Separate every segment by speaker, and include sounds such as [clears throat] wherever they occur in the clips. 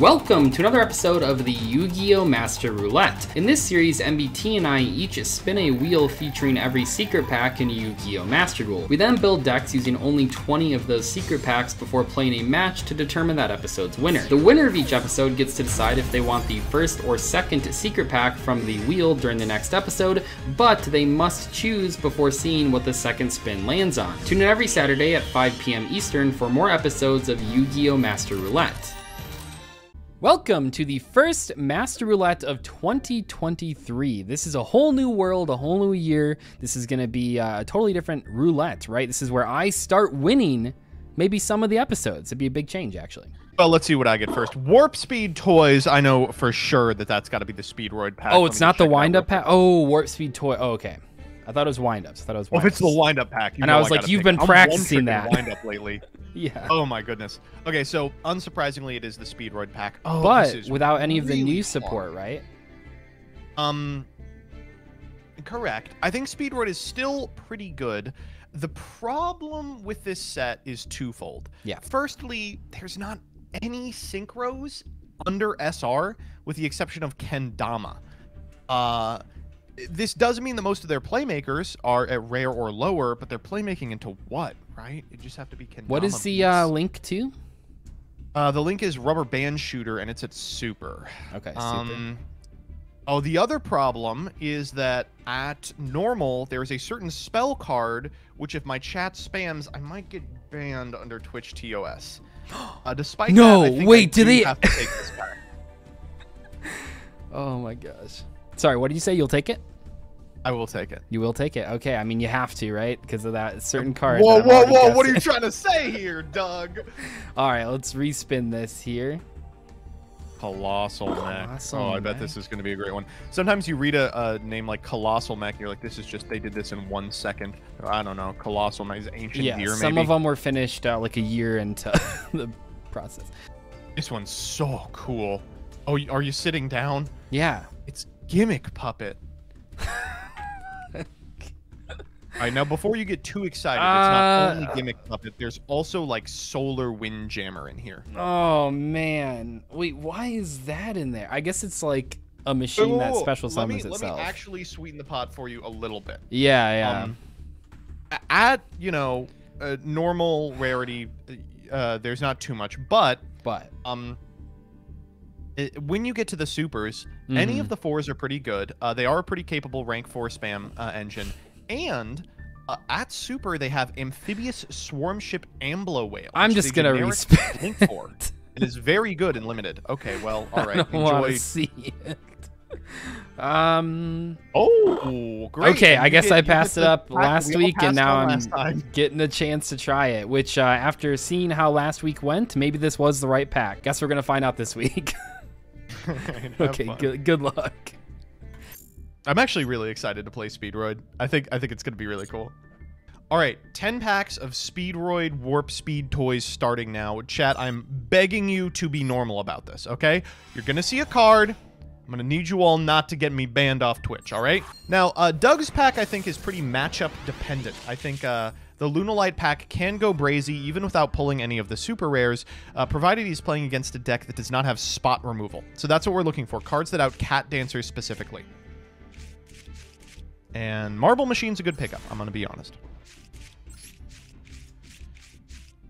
Speaker 1: Welcome to another episode of the Yu-Gi-Oh! Master Roulette. In this series, MBT and I each spin a wheel featuring every secret pack in Yu-Gi-Oh! Master Duel. We then build decks using only 20 of those secret packs before playing a match to determine that episode's winner. The winner of each episode gets to decide if they want the first or second secret pack from the wheel during the next episode, but they must choose before seeing what the second spin lands on. Tune in every Saturday at 5 p.m. Eastern for more episodes of Yu-Gi-Oh! Master Roulette. Welcome to the first Master Roulette of 2023. This is a whole new world, a whole new year. This is going to be uh, a totally different roulette, right? This is where I start winning maybe some of the episodes. It'd be a big change, actually.
Speaker 2: Well, let's see what I get first. Warp Speed Toys. I know for sure that that's got to be the Speedroid pack.
Speaker 1: Oh, it's not the wind up pack? Oh, Warp Speed Toy. Oh, okay. I thought it was wind ups. I thought it was
Speaker 2: Well,
Speaker 1: wind
Speaker 2: if it's the wind up pack, you
Speaker 1: And I was like, you've
Speaker 2: pick-
Speaker 1: been
Speaker 2: I'm
Speaker 1: practicing that.
Speaker 2: wind up lately. [laughs]
Speaker 1: Yeah.
Speaker 2: Oh my goodness. Okay, so unsurprisingly, it is the Speedroid pack. Oh,
Speaker 1: but without any of the
Speaker 2: really
Speaker 1: support, right?
Speaker 2: Um, correct. I think Speedroid is still pretty good. The problem with this set is twofold.
Speaker 1: Yeah.
Speaker 2: Firstly, there's not any synchros under SR, with the exception of Kendama. Uh, this does mean that most of their playmakers are at rare or lower, but they're playmaking into what, right? You just have to be.
Speaker 1: What is the uh, link to?
Speaker 2: Uh, the link is Rubber Band Shooter, and it's at Super.
Speaker 1: Okay, super.
Speaker 2: Um, oh, the other problem is that at normal, there is a certain spell card, which if my chat spams, I might get banned under Twitch TOS. [gasps] Uh, despite
Speaker 1: No,
Speaker 2: that, I think I
Speaker 1: wait, do they-
Speaker 2: have to take this back. [laughs]
Speaker 1: oh my gosh. Sorry, what did you say? You'll take it?
Speaker 2: I will take it.
Speaker 1: You will take it. Okay, I mean you have to, right? Because of that certain card.
Speaker 2: Whoa,
Speaker 1: that I'm
Speaker 2: whoa,
Speaker 1: already
Speaker 2: whoa! What are you trying to say here, Doug? [laughs]
Speaker 1: All right, let's respin this here.
Speaker 2: Colossal Mech.
Speaker 1: Colossal
Speaker 2: oh, I bet
Speaker 1: Mech.
Speaker 2: this is going to be a great one. Sometimes you read a, a name like Colossal Mech, and you're like, "This is just they did this in one second. I don't know. Colossal Mech is ancient
Speaker 1: Yeah,
Speaker 2: deer,
Speaker 1: some
Speaker 2: maybe.
Speaker 1: of them were finished uh, like a year into [laughs] the process.
Speaker 2: This one's so cool. Oh, are you sitting down?
Speaker 1: Yeah.
Speaker 2: It's gimmick puppet. [laughs] All right, now before you get too excited, it's not
Speaker 1: Uh,
Speaker 2: only gimmick puppet. There's also like solar wind jammer in here.
Speaker 1: Oh man. Wait, why is that in there? I guess it's like a machine that special
Speaker 2: let me,
Speaker 1: summons
Speaker 2: let
Speaker 1: itself.
Speaker 2: me actually sweeten the pot for you a little bit.
Speaker 1: yeah, yeah.
Speaker 2: Um, at you know uh, normal rarity, uh, there's not too much, but
Speaker 1: but
Speaker 2: um it, when you get to the supers any
Speaker 1: Mhm.
Speaker 2: of the fours are pretty good uh, they are a pretty capable rank 4 spam uh, engine and uh, at super they have amphibious swarm ship amblo whale
Speaker 1: I'm just gonna respin
Speaker 2: link for
Speaker 1: it.
Speaker 2: it is very good and limited okay well [laughs] all right.
Speaker 1: I don't
Speaker 2: enjoy
Speaker 1: see it. Um.
Speaker 2: oh great
Speaker 1: Okay, I guess
Speaker 2: get-
Speaker 1: I passed it up last
Speaker 2: we
Speaker 1: week, and now I'm getting a chance to try it. Which, uh, after seeing how last week went, maybe this was the right pack. Guess we're gonna find out this week. [laughs] [laughs] Okay,
Speaker 2: fun.
Speaker 1: good good luck.
Speaker 2: I'm actually really excited to play Speedroid. I think I think it's gonna be really cool. All right, 10 packs of Speedroid Warp Speed toys starting now. Chat, I'm begging you to be normal about this, okay? You're gonna see a card. I'm gonna need you all not to get me banned off Twitch, all right? Now, uh, Doug's pack I think is pretty matchup dependent. I think uh, the Lunalight pack can go brazy even without pulling any of the super rares, uh, provided he's playing against a deck that does not have spot removal. So that's what we're looking for. Cards that out Cat Dancers specifically. And Marble Machine's a good pickup, I'm going to be honest.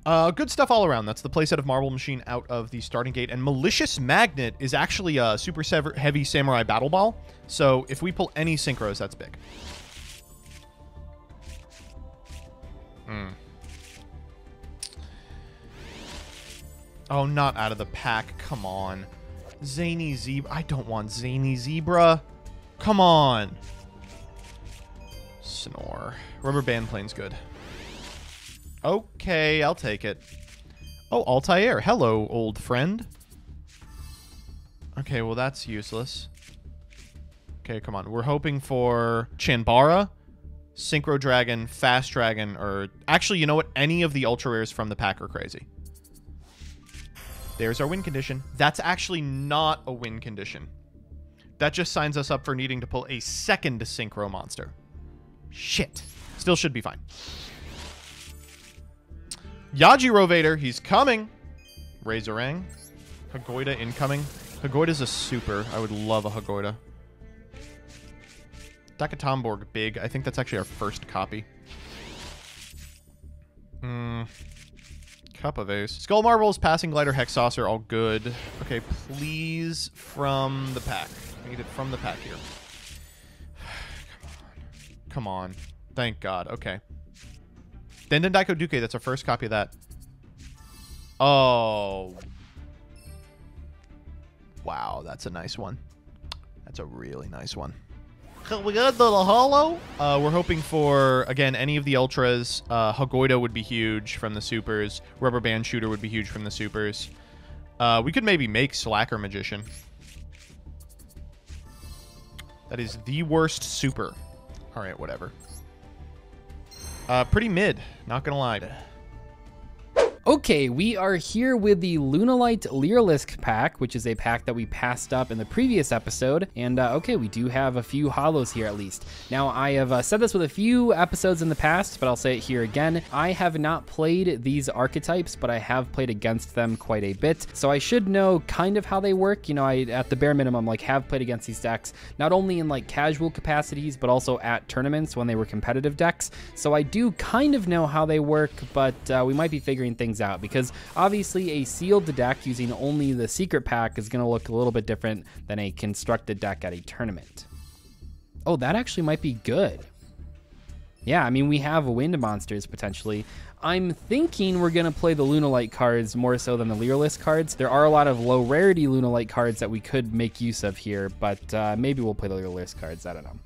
Speaker 2: Uh, good stuff all around. That's the playset of Marble Machine out of the starting gate. And Malicious Magnet is actually a super heavy Samurai Battle Ball. So if we pull any synchros, that's big. Hmm. Oh, not out of the pack. Come on. Zany Zebra. I don't want Zany Zebra. Come on. Snore. Rubber band plane's good. Okay, I'll take it. Oh, Altair. Hello, old friend. Okay, well, that's useless. Okay, come on. We're hoping for Chanbara, Synchro Dragon, Fast Dragon, or... Actually, you know what? Any of the Ultra Rares from the pack are crazy. There's our win condition. That's actually not a win condition. That just signs us up for needing to pull a second Synchro monster. Shit. Still should be fine. Yaji Rovator, he's coming. Razorang. Hagoita incoming. Hagoita's a super. I would love a Hagoita. Taketomborg big. I think that's actually our first copy. Hmm. Cup of Ace. Skull Marbles, Passinglider, Hex Saucer, all good. Okay, please from the pack. I need it from the pack here. [sighs] Come on. Come on. Thank God. Okay. Denden Daiko Duke, that's our first copy of that. Oh. Wow, that's a nice one. That's a really nice one. We got the holo. Uh, we're hoping for again any of the ultras. Uh, would be huge from the supers. Rubber band shooter would be huge from the supers. Uh, we could maybe make Slacker Magician. That is the worst super. All right, whatever. Uh, pretty mid, not gonna lie.
Speaker 1: Okay, we are here with the Lunalight Lyrilusc pack, which is a pack that we passed up in the previous episode. And uh, okay, we do have a few holos here at least. Now, I have uh, said this with a few episodes in the past, but I'll say it here again. I have not played these archetypes, but I have played against them quite a bit. So I should know kind of how they work. You know, I, at the bare minimum, like have played against these decks, not only in like casual capacities, but also at tournaments when they were competitive decks. So I do kind of know how they work, but uh, we might be figuring things things out because obviously a sealed deck using only the secret pack is going to look a little bit different than a constructed deck at a tournament. Oh, that actually might be good. Yeah, I mean, we have wind monsters potentially. I'm thinking we're going to play the Lunalight cards more so than the Lyrilusc cards. There are a lot of low rarity Lunalight cards that we could make use of here, but uh, maybe we'll play the Lyrilusc cards. I don't know.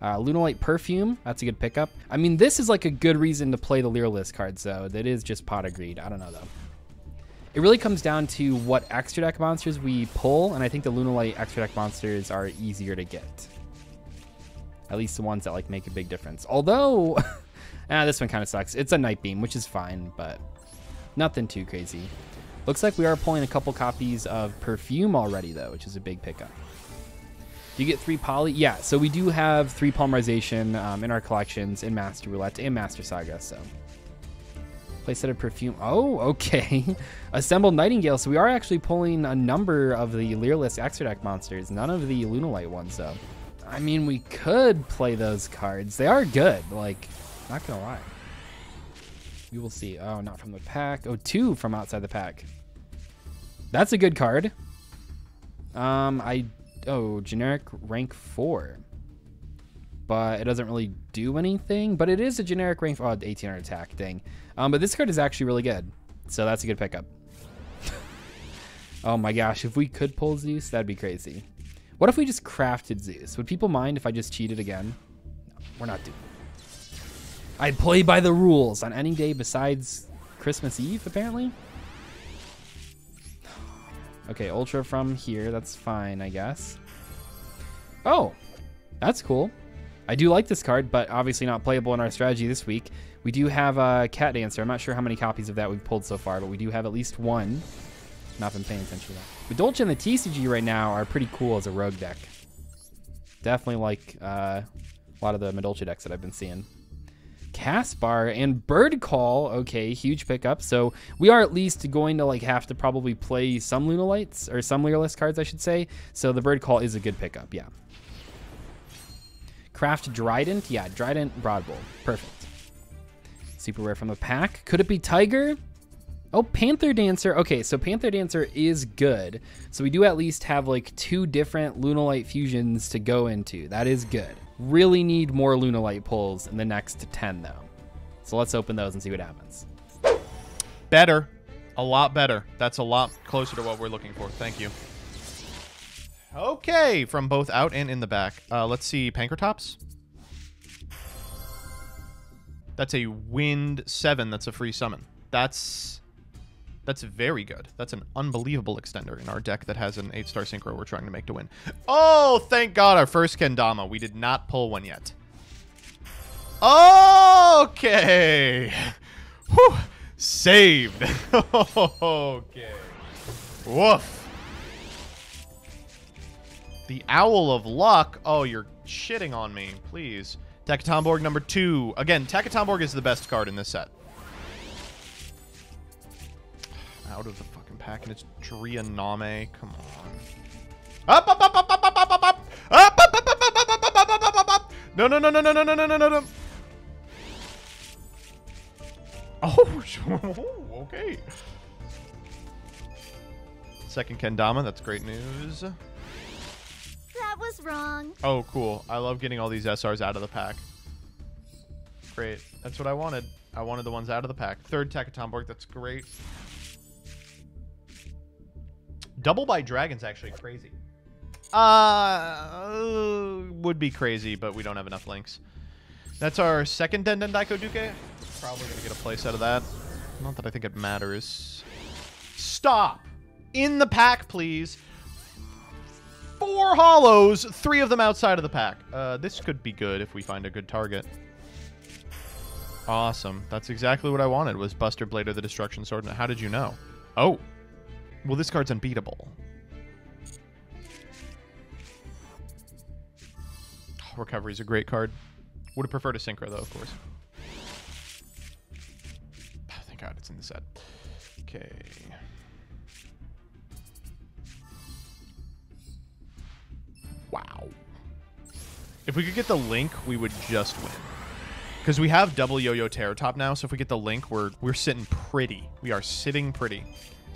Speaker 1: Uh, Lunalight Perfume, that's a good pickup. I mean, this is like a good reason to play the Lyrilusc cards, though. That is just pot of greed. I don't know, though. It really comes down to what extra deck monsters we pull, and I think the Lunalight extra deck monsters are easier to get. At least the ones that like make a big difference. Although, [laughs] ah, this one kind of sucks. It's a Night Beam, which is fine, but nothing too crazy. Looks like we are pulling a couple copies of Perfume already, though, which is a big pickup. You get three poly? Yeah, so we do have three polymerization um, in our collections in Master Roulette and Master Saga, so. Playset of Perfume. Oh, [laughs] okay. Assembled Nightingale. So we are actually pulling a number of the Extra Deck monsters. None of the Lunalight ones, though. I mean, we could play those cards. They are good. Like, not gonna lie. We will see. Oh, not from the pack. Oh, two from outside the pack. That's a good card. Um, I oh, generic rank 4. But it doesn't really do anything. But it is a generic rank, oh, 1800 attack thing. Um, but this card is actually really good. So that's a good pickup. [laughs] oh my gosh, if we could pull Zeus, that'd be crazy. What if we just crafted Zeus? Would people mind if I just cheated again? No, we're not doing it. I play by the rules on any day besides Christmas Eve, apparently. Okay, Ultra from here. That's fine, I guess. Oh, that's cool. I do like this card, but obviously not playable in our strategy this week. We do have a Cat Dancer. I'm not sure how many copies of that we've pulled so far, but we do have at least one. Not been paying attention to that. Madolche and the TCG right now are pretty cool as a rogue deck. Definitely like uh, a lot of the Madolche decks that I've been seeing. Caspar and Bird Call. Okay, huge pickup. So we are at least going to like have to probably play some Lunalights or some Lyrilusc cards, I should say. So the Bird Call is a good pickup. Yeah. Craft Drident. Yeah, Drident Broadbowl. Perfect. Super rare from the pack. Could it be Tiger? Oh, Panther Dancer. Okay, so Panther Dancer is good. So we do at least have like two different Lunalight fusions to go into. That is good. Really need more Lunalight pulls in the next 10, though. So let's open those and see what happens.
Speaker 2: Better. A lot better. That's a lot closer to what we're looking for. Thank you. Okay, from both out and in the back. Uh, let's see, Pankratops. That's a Wind 7. That's a free summon. That's that's very good. That's an unbelievable extender in our deck that has an 8-star synchro we're trying to make to win. Oh, thank God, our first Kendama. We did not pull one yet. Okay. [laughs] Whew. Saved. [laughs] okay. Woof. The Owl of Luck. Oh, you're shitting on me. Please. Taketomborg number two. Again, Taketomborg is the best card in this set. Out of the fucking pack. and it's Drianame. Come on. Up, up, up, up, up, up, up, up, up. Up, up, up, up, up, up, up, up, up, up, up. No, no, no, no, no, no, no, no, no, no, no. Oh, okay. Second Kendama, that's great news.
Speaker 3: That was wrong.
Speaker 2: Oh, cool. I love getting all these SRs out of the pack. Great. That's what I wanted. I wanted the ones out of the pack. Third Taketomborg, that's great. Double by Dragon's actually crazy. Uh, would be crazy, but we don't have enough links. That's our second Denden Daiko Duke. Probably to get a place out of that. Not that I think it matters. Stop! In the pack, please. Four hollows, three of them outside of the pack. Uh, this could be good if we find a good target. Awesome. That's exactly what I wanted, was Buster Blade of the Destruction Sword. How did you know? Oh. Well, this card's unbeatable. [sighs] Oh, Recovery's a great card. Would have preferred a Synchro, though, of course. Oh, [sighs] thank God it's in the set. Okay. Wow. If we could get the link, we would just win. Because we have double Yo-Yo Terror Top now, so if we get the link, we're we're sitting pretty. We are sitting pretty.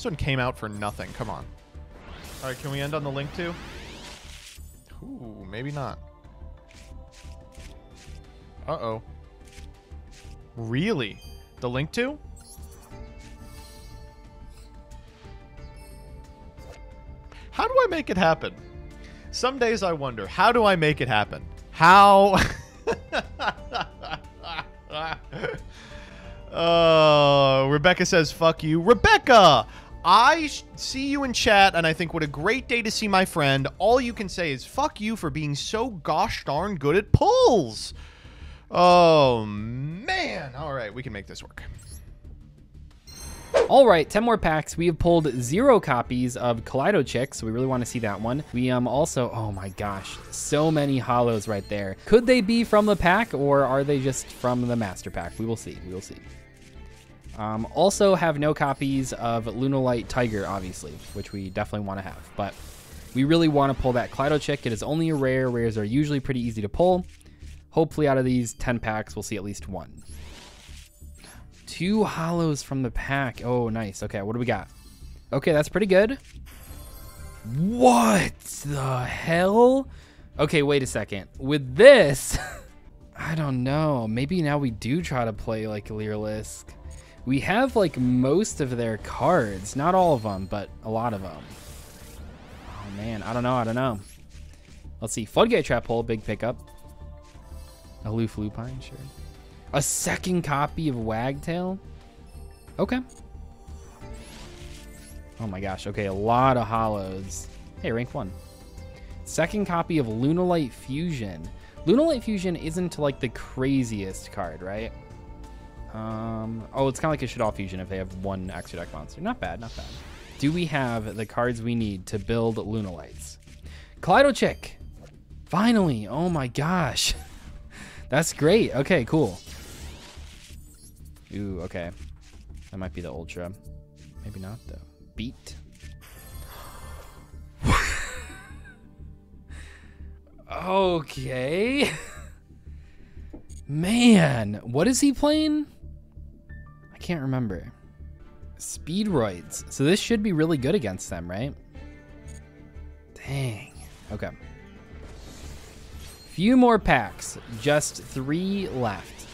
Speaker 2: This one came out for nothing. Come on. All right, can we end on the link too? Ooh, maybe not. Uh-oh. Really? The link too? How do I make it happen? Some days I wonder, how do I make it happen? How? Oh, [laughs] Rebecca says, fuck you. Rebecca! I see you in chat, and I think what a great day to see my friend. All you can say is, fuck you for being so gosh darn good at pulls. Oh, man. All right, we can make this work.
Speaker 1: All right, 10 more packs. We have pulled zero copies of Kaleido Chick, so we really want to see that one. We um also, oh my gosh, so many hollows right there. Could they be from the pack or are they just from the master pack? We will see, we will see. Um, also have no copies of Lunalight Tiger, obviously, which we definitely want to have, but we really want to pull that Kaleido Chick. It is only a rare. Rares are usually pretty easy to pull. Hopefully out of these 10 packs, we'll see at least one. Two hollows from the pack. Oh, nice. Okay, what do we got? Okay, that's pretty good. What the hell? Okay, wait a second. With this, [laughs] I don't know. Maybe now we do try to play like Lyrilusc. We have like most of their cards. Not all of them, but a lot of them. Oh man, I don't know. I don't know. Let's see. Floodgate Trap Hole, big pickup. Aloof Lupine, sure. A second copy of Wagtail? Okay. Oh my gosh, okay, a lot of hollows. Hey, rank one. Second copy of Lunalight Fusion. Lunalight Fusion isn't like the craziest card, right? Um, oh, it's kind of like a Shaddoll Fusion if they have one extra deck monster. Not bad, not bad. Do we have the cards we need to build Lunalights? Kaleido Chick! Finally! Oh my gosh. [laughs] That's great. Okay, cool. Ooh, okay. That might be the Ultra. Maybe not, though. Beat. [laughs] okay. [laughs] Man, what is he playing? Can't remember. Speedroids. So this should be really good against them, right? Dang. Okay. Few more packs. Just three left.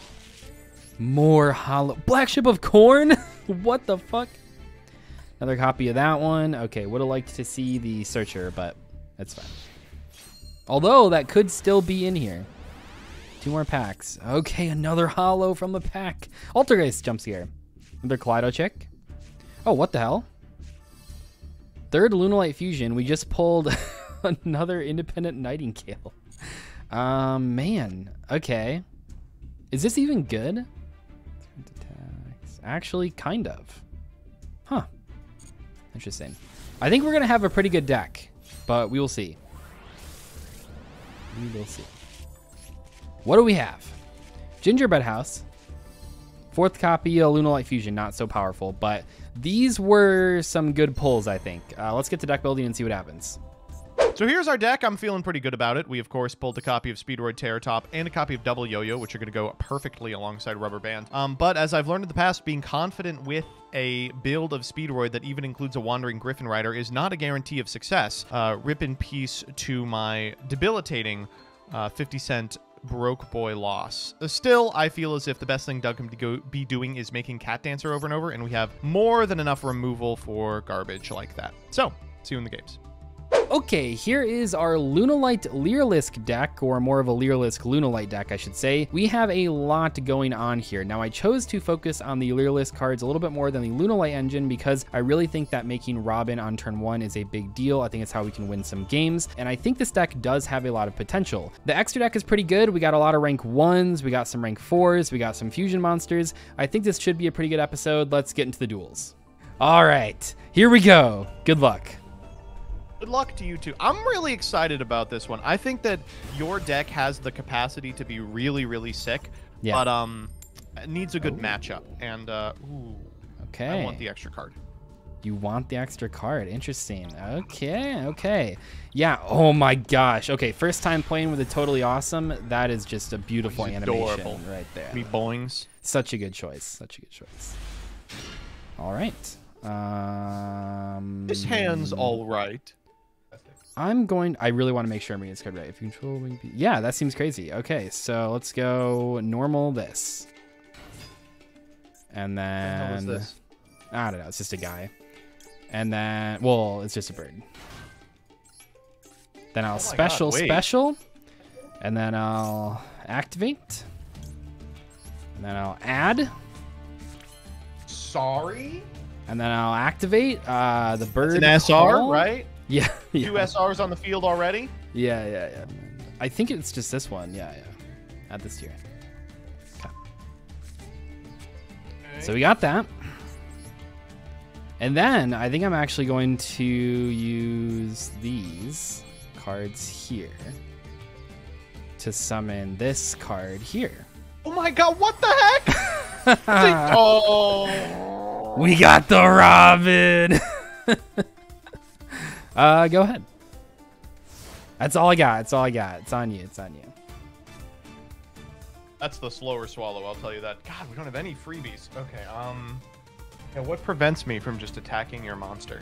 Speaker 1: More hollow. Black Ship of Corn? [laughs] what the fuck? Another copy of that one. Okay, would have liked to see the Searcher, but that's fine. Although, that could still be in here. Two more packs. Okay, another hollow from the pack. Altergeist jumps here. Another Kaleido Chick. Oh, what the hell? Third Lunalight Fusion. We just pulled [laughs] another Independent Nightingale. Um, man. Okay. Is this even good? Actually, kind of. Huh. Interesting. I think we're going to have a pretty good deck, but we will see. We will see. What do we have? Gingerbread House. Fourth copy of Lunalight Fusion, not so powerful, but these were some good pulls, I think. Uh, let's get to deck building and see what happens.
Speaker 2: So here's our deck. I'm feeling pretty good about it. We, of course, pulled a copy of Speedroid Terror Top and a copy of Double Yo-Yo, which are going to go perfectly alongside Rubber Band. Um, but as I've learned in the past, being confident with a build of Speedroid that even includes a Wandering Gryphon Rider is not a guarantee of success. Uh, rip in peace to my debilitating uh, 50 cent broke boy loss. Uh, Still, I feel as if the best thing Doug can be doing is making Cat Dancer over and over, and we have more than enough removal for garbage like that. So, see you in the games.
Speaker 1: Okay, here is our Lunalight Lyrilusc deck, or more of a Lyrilusc Lunalight deck, I should say. We have a lot going on here. Now, I chose to focus on the Lyrilusc cards a little bit more than the Lunalight engine because I really think that making Robin on turn one is a big deal. I think it's how we can win some games, and I think this deck does have a lot of potential. The extra deck is pretty good. We got a lot of rank ones, we got some rank fours, we got some fusion monsters. I think this should be a pretty good episode. Let's get into the duels. All right, here we go. Good luck.
Speaker 2: Good luck to you too. I'm really excited about this one. I think that your deck has the capacity to be really, really sick.
Speaker 1: Yeah.
Speaker 2: But um, it needs a good matchup. And uh, ooh,
Speaker 1: Okay.
Speaker 2: I want the extra card.
Speaker 1: You want the extra card. Interesting. Okay, okay. Yeah, oh my gosh. Okay, first time playing with a totally awesome. That is just a beautiful
Speaker 2: He's
Speaker 1: animation
Speaker 2: adorable.
Speaker 1: right there.
Speaker 2: Me boings.
Speaker 1: Such a good choice. Such a good choice. All right. Um
Speaker 2: This hand's all right.
Speaker 1: I'm going I really want to make sure I'm reading this card right. If you control wing be- Yeah, that seems crazy. Okay, so let's go normal this. And
Speaker 2: What the
Speaker 1: then
Speaker 2: this?
Speaker 1: I don't know. It's just a guy. And then, well, it's just a bird. Then I'll
Speaker 2: Oh
Speaker 1: special
Speaker 2: God,
Speaker 1: special. And then I'll activate. And then I'll add.
Speaker 2: Sorry?
Speaker 1: And then I'll activate uh, the bird.
Speaker 2: It's an SR,
Speaker 1: call.
Speaker 2: right?
Speaker 1: Yeah. [laughs] yeah.
Speaker 2: Two SRs on the field already?
Speaker 1: Yeah, yeah, yeah. I think it's just this one. Yeah, yeah. Add this tier. Okay. So we got that. And then I think I'm actually going to use these cards here to summon this card here.
Speaker 2: Oh my god, what the heck? [laughs] [laughs] oh.
Speaker 1: We got the Robin. Uh, go ahead. That's all I got. That's all I got. It's on you. It's on you.
Speaker 2: That's the slower swallow, I'll tell you that. God, we don't have any freebies. Okay, um... Yeah, what prevents me from just attacking your monster?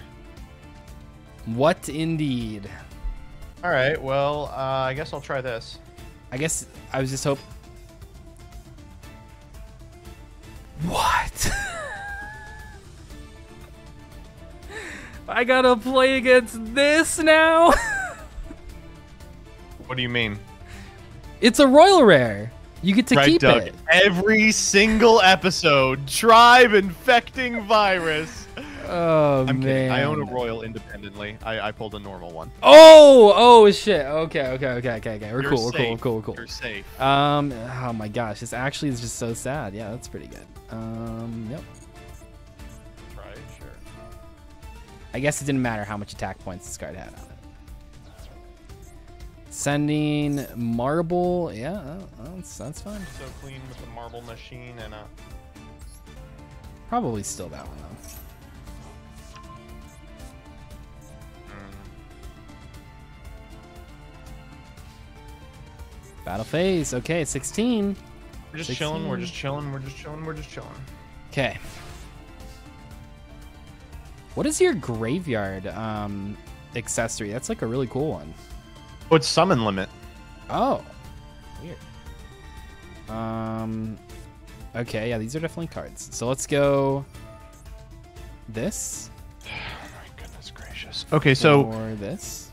Speaker 1: What indeed?
Speaker 2: Alright, well, uh, I guess I'll try this.
Speaker 1: I guess I was just hope. What? [laughs] I gotta play against this now? [laughs]
Speaker 2: What do you mean?
Speaker 1: it's a royal rare. You get to
Speaker 2: right,
Speaker 1: keep
Speaker 2: Doug.
Speaker 1: it.
Speaker 2: Every single episode, tribe infecting virus.
Speaker 1: Oh
Speaker 2: I'm
Speaker 1: man.
Speaker 2: kidding. I own a royal independently. I, I pulled a normal one.
Speaker 1: Oh, oh shit. Okay, okay, okay, okay, okay. We're
Speaker 2: You're
Speaker 1: cool, we're cool, we're cool, we're cool.
Speaker 2: You're safe.
Speaker 1: Um, oh my gosh, this actually is just so sad. Yeah, that's pretty good. Um, yep. I guess it didn't matter how much attack points this card had on it. Sending marble, yeah, that's that's fine.
Speaker 2: So clean with the marble machine and uh
Speaker 1: Probably still that one though. Battle phase. Okay, 16.
Speaker 2: We're just
Speaker 1: 16.
Speaker 2: chilling, we're just chilling, we're just chilling, we're just chilling.
Speaker 1: Okay. What is your graveyard um accessory? That's like a really cool one.
Speaker 2: Oh, it's summon limit.
Speaker 1: Oh. Weird. Um Okay, yeah, these are definitely cards. So let's go this
Speaker 2: Oh [sighs] my goodness gracious. Okay, so
Speaker 1: or this.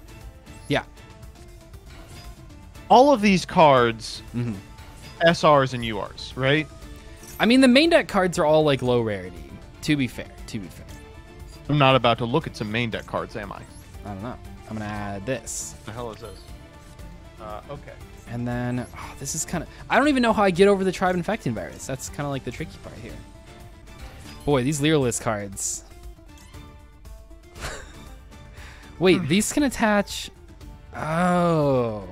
Speaker 1: Yeah.
Speaker 2: All of these cards,
Speaker 1: Mhm.
Speaker 2: SRs and URs, right?
Speaker 1: I mean, the main deck cards are all like low rarity. To be fair, to be fair.
Speaker 2: I'm not about to look at some main deck cards, am I?
Speaker 1: I don't know. I'm gonna add this,
Speaker 2: The hell is this? Uh, okay.
Speaker 1: and then oh, this is kind of. I don't even know how I get over the tribe infecting virus. That's kind of like the tricky part here. Boy, these Lyrilusc cards. [laughs] Wait, these can attach. Oh,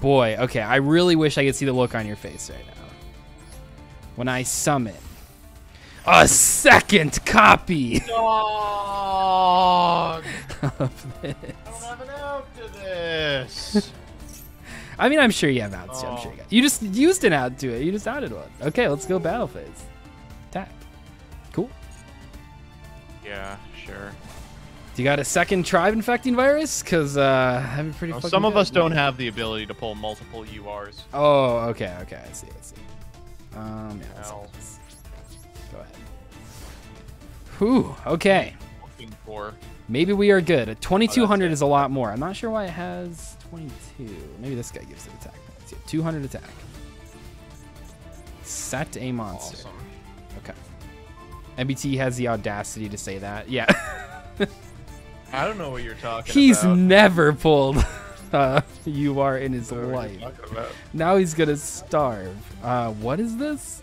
Speaker 1: boy. Okay, I really wish I could see the look on your face right now when I summon. A second copy
Speaker 2: Dog.
Speaker 1: of this.
Speaker 2: I don't have an out to this.
Speaker 1: I mean, I'm sure you have outs. I'm sure you got. You just used an out to it. You just outed one. Okay, let's go battle phase. Attack. Cool.
Speaker 2: yeah, sure.
Speaker 1: Do you got a second tribe infecting virus? Cause uh, I'm pretty.
Speaker 2: Now,
Speaker 1: fucking
Speaker 2: some of
Speaker 1: good.
Speaker 2: us don't have the ability to pull multiple URs.
Speaker 1: Oh, okay, okay. I see. I see. Um, yeah. Whew. Okay.
Speaker 2: Looking for.
Speaker 1: Maybe we are good. A 2200 is a lot more. I'm not sure why it has 22. Maybe this guy gives it attack. points. Yeah, 200 attack. Set a monster.
Speaker 2: Awesome.
Speaker 1: Okay. MBT has the audacity to say that. Yeah. [laughs]
Speaker 2: I don't know what you're talking
Speaker 1: he's
Speaker 2: about.
Speaker 1: never pulled [laughs] uh, are in his
Speaker 2: I don't know what
Speaker 1: life.
Speaker 2: you're talking about.
Speaker 1: Now he's gonna starve. Uh, what is this?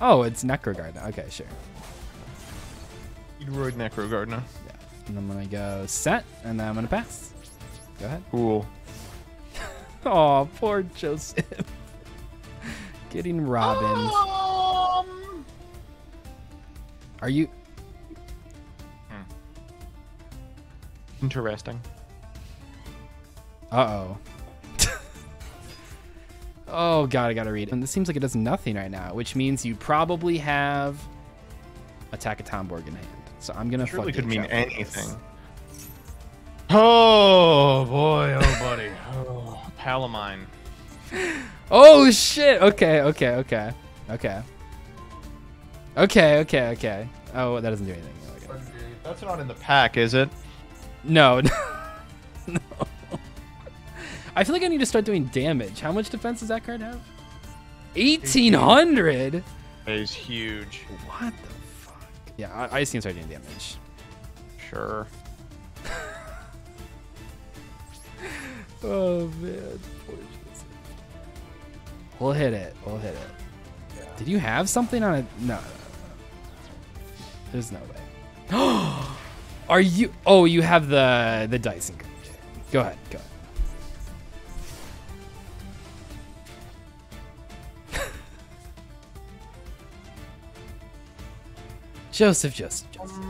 Speaker 1: Oh, it's Necroguard. Okay, sure.
Speaker 2: Droid Necro Gardna.
Speaker 1: Yeah. And I'm gonna go set, and then I'm gonna pass. Go ahead.
Speaker 2: Cool. [laughs]
Speaker 1: Oh, poor Joseph. [laughs] Getting Robin.
Speaker 2: Um,
Speaker 1: Are you?
Speaker 2: interesting.
Speaker 1: Uh oh. [laughs] oh god, I gotta read it. And this seems like it does nothing right now, which means you probably have Attack a Tomborg in hand. So I'm gonna
Speaker 2: Surely
Speaker 1: fucking
Speaker 2: could mean
Speaker 1: check for this.
Speaker 2: anything. Oh boy, oh buddy. Oh, [sighs] Palamine.
Speaker 1: Oh shit! Okay, okay, okay, okay, okay, okay, okay. Oh, that doesn't do anything. Okay.
Speaker 2: That's not in the pack, is it?
Speaker 1: No, [laughs] no. I feel like I need to start doing damage. How much defense does that card have? 1800.
Speaker 2: That is huge.
Speaker 1: What the fuck? Yeah, I, I just to start doing damage.
Speaker 2: Sure. [laughs]
Speaker 1: Oh man. We'll hit it. We'll hit it. Did you have something on it? No, no, no. There's no way. [gasps] Are you? Oh, you have the the Dyson. Go ahead. Go ahead. Joseph, Joseph, Joseph.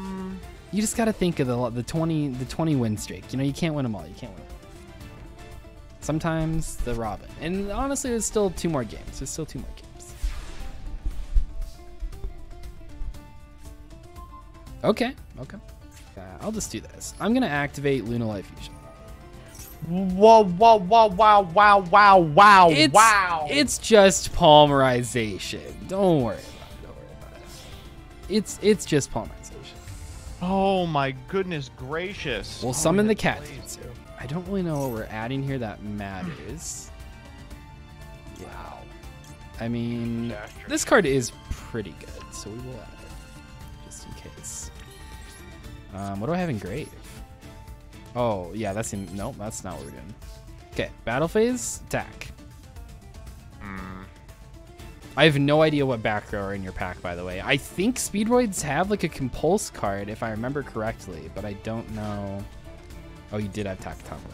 Speaker 1: You just got to think of the the 20 the 20 win streak. You know, you can't win them all. You can't win them all. Sometimes the Robin. And honestly, there's still two more games. There's still two more games. Okay, okay. Uh, I'll just do this. I'm going to activate Lunalight Fusion.
Speaker 2: Whoa, whoa, whoa, wow, wow, wow, wow,
Speaker 1: It's,
Speaker 2: wow.
Speaker 1: It's just polymerization. Don't worry It's, it's just polymerization.
Speaker 2: oh my goodness gracious.
Speaker 1: We'll
Speaker 2: Oh,
Speaker 1: summon the cat. I don't really know what we're adding here that matters. Wow. I mean, this card is pretty good, so we will add it just in case. Um, what do I have in grave? Oh, yeah, that's in. Nope, that's not what we're doing. Okay, battle phase, attack.
Speaker 2: Hmm.
Speaker 1: I have no idea what back row are in your pack, by the way. I think Speedroids have like a compulse card, if I remember correctly, but I don't know. Oh, you did have Tack Tomlin.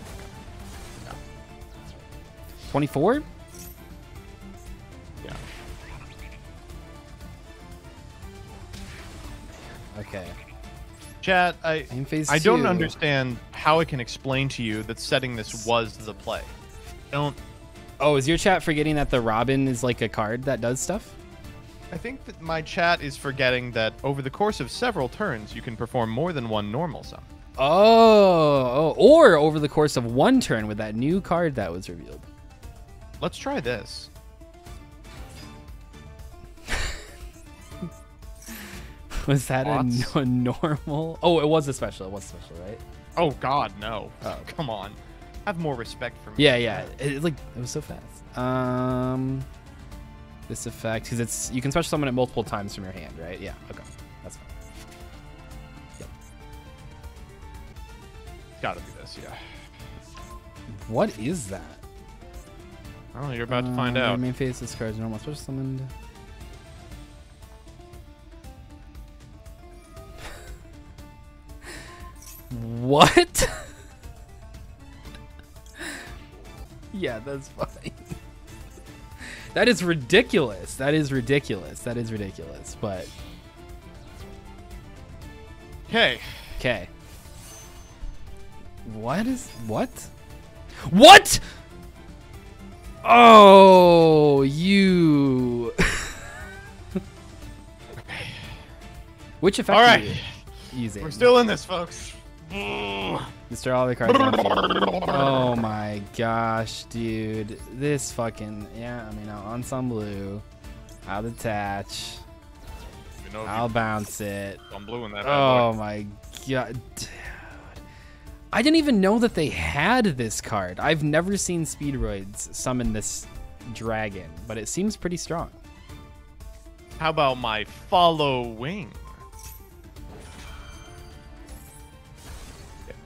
Speaker 1: 24?
Speaker 2: Yeah.
Speaker 1: Okay.
Speaker 2: Chat, I I don't understand how I can explain to you that setting this was the play. Don't
Speaker 1: Oh, is your chat forgetting that the Robin is like a card that does stuff?
Speaker 2: I think that my chat is forgetting that over the course of several turns you can perform more than one normal sum.
Speaker 1: Oh, oh, or over the course of one turn with that new card that was revealed.
Speaker 2: Let's try this. [laughs]
Speaker 1: Was that a, no- [laughs] normal? Oh, it was a special. It was special, right?
Speaker 2: Oh God, no!
Speaker 1: Oh.
Speaker 2: Come on, have more respect for me.
Speaker 1: Yeah, yeah. It, it, like it was so fast. Um, this effect because it's you can special summon it multiple times from your hand, right? Yeah. Okay, that's fine.
Speaker 2: gotta be this. Yeah.
Speaker 1: What is that?
Speaker 2: Oh, you're about to find
Speaker 1: Uh,
Speaker 2: out.
Speaker 1: Main phase this card's normal special summoned. [laughs] what? [laughs] [laughs] yeah, that's fine. [laughs] that is ridiculous. That is ridiculous. That is ridiculous. But
Speaker 2: Okay.
Speaker 1: Okay. What is what? What? Oh, you. [laughs] Which effect
Speaker 2: All
Speaker 1: are
Speaker 2: right.
Speaker 1: you using?
Speaker 2: We're still in this, folks. Mm.
Speaker 1: Mr. All the cards on the field. Oh my gosh, dude. This fucking yeah, I mean I'll ensemble blue. I'll detach.
Speaker 2: You know,
Speaker 1: I'll bounce it.
Speaker 2: I'm blue in that.
Speaker 1: Oh
Speaker 2: boy.
Speaker 1: my god. Dude. I didn't even know that they had this card. I've never seen Speedroids summon this dragon, but it seems pretty strong.
Speaker 2: How about my following? Yeah,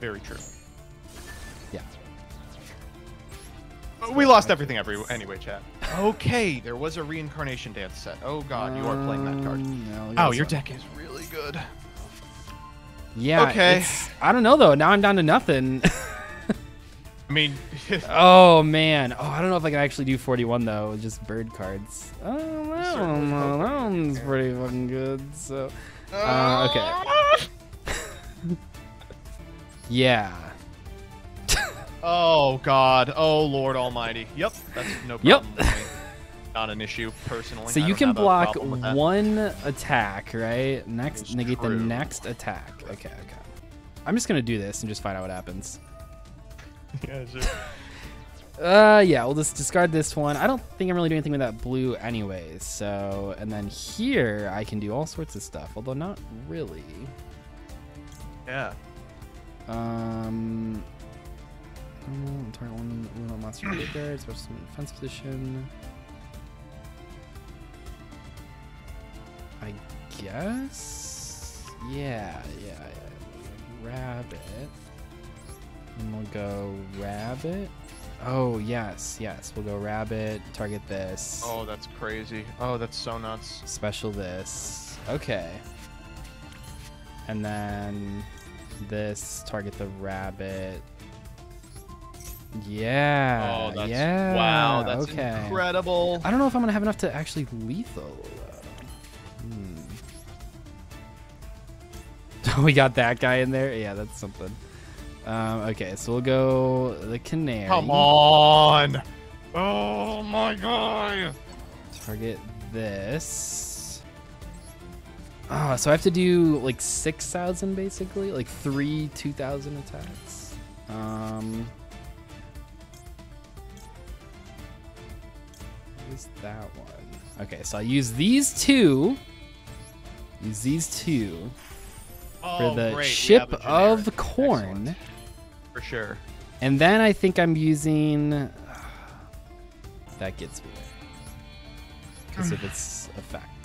Speaker 2: very true.
Speaker 1: Yeah.
Speaker 2: Uh, We lost everything every anyway, chat. Okay, there was a reincarnation dance set. Oh god, you are playing that card.
Speaker 1: Um, no,
Speaker 2: Oh, your deck is really good.
Speaker 1: Yeah.
Speaker 2: Okay.
Speaker 1: it's- I don't know though. Now I'm down to nothing. [laughs]
Speaker 2: I mean, [laughs]
Speaker 1: oh man. Oh, I don't know if I can actually do 41 though. Just bird cards. Oh, that, one, that one's pretty fucking good. So. Uh, okay. Yeah. [laughs]
Speaker 2: oh god. Oh lord almighty. Yep, that's no problem
Speaker 1: Yep.
Speaker 2: Not an issue personally.
Speaker 1: So you can block
Speaker 2: problem with that.
Speaker 1: one attack, right? Next, negate
Speaker 2: true.
Speaker 1: the next attack. Okay, okay. I'm just gonna do this and just find out what happens. [laughs]
Speaker 2: Yeah, sure. [laughs]
Speaker 1: Uh, yeah, we'll just discard this one. I don't think I'm really doing anything with that blue anyways. So, and then here I can do all sorts of stuff, although not really.
Speaker 2: yeah.
Speaker 1: Um, normal, target one, one monster graveyard, special summon defense position. I guess. Yeah, yeah, yeah. Rabbit. And we'll go rabbit. Oh yes, yes. We'll go rabbit. Target this.
Speaker 2: Oh, that's crazy. Oh, that's so nuts.
Speaker 1: Special this. Okay. And then this target the rabbit. Yeah.
Speaker 2: Oh, that's
Speaker 1: yeah.
Speaker 2: wow. That's
Speaker 1: okay.
Speaker 2: incredible.
Speaker 1: I don't know if I'm gonna have enough to actually lethal. Hmm. [laughs] we got that guy in there. Yeah, that's something. Um, okay, so we'll go the canary.
Speaker 2: Come on. Oh my god.
Speaker 1: Target this. Oh, so I have to do like 6,000 basically? Like three 2,000 attacks? Um. What is that one? Okay, so I use these two. Use these two
Speaker 2: Oh,
Speaker 1: for the
Speaker 2: great.
Speaker 1: ship of corn.
Speaker 2: Excellent. For sure.
Speaker 1: And then I think I'm using. That gets me there. Because of [sighs] its effect.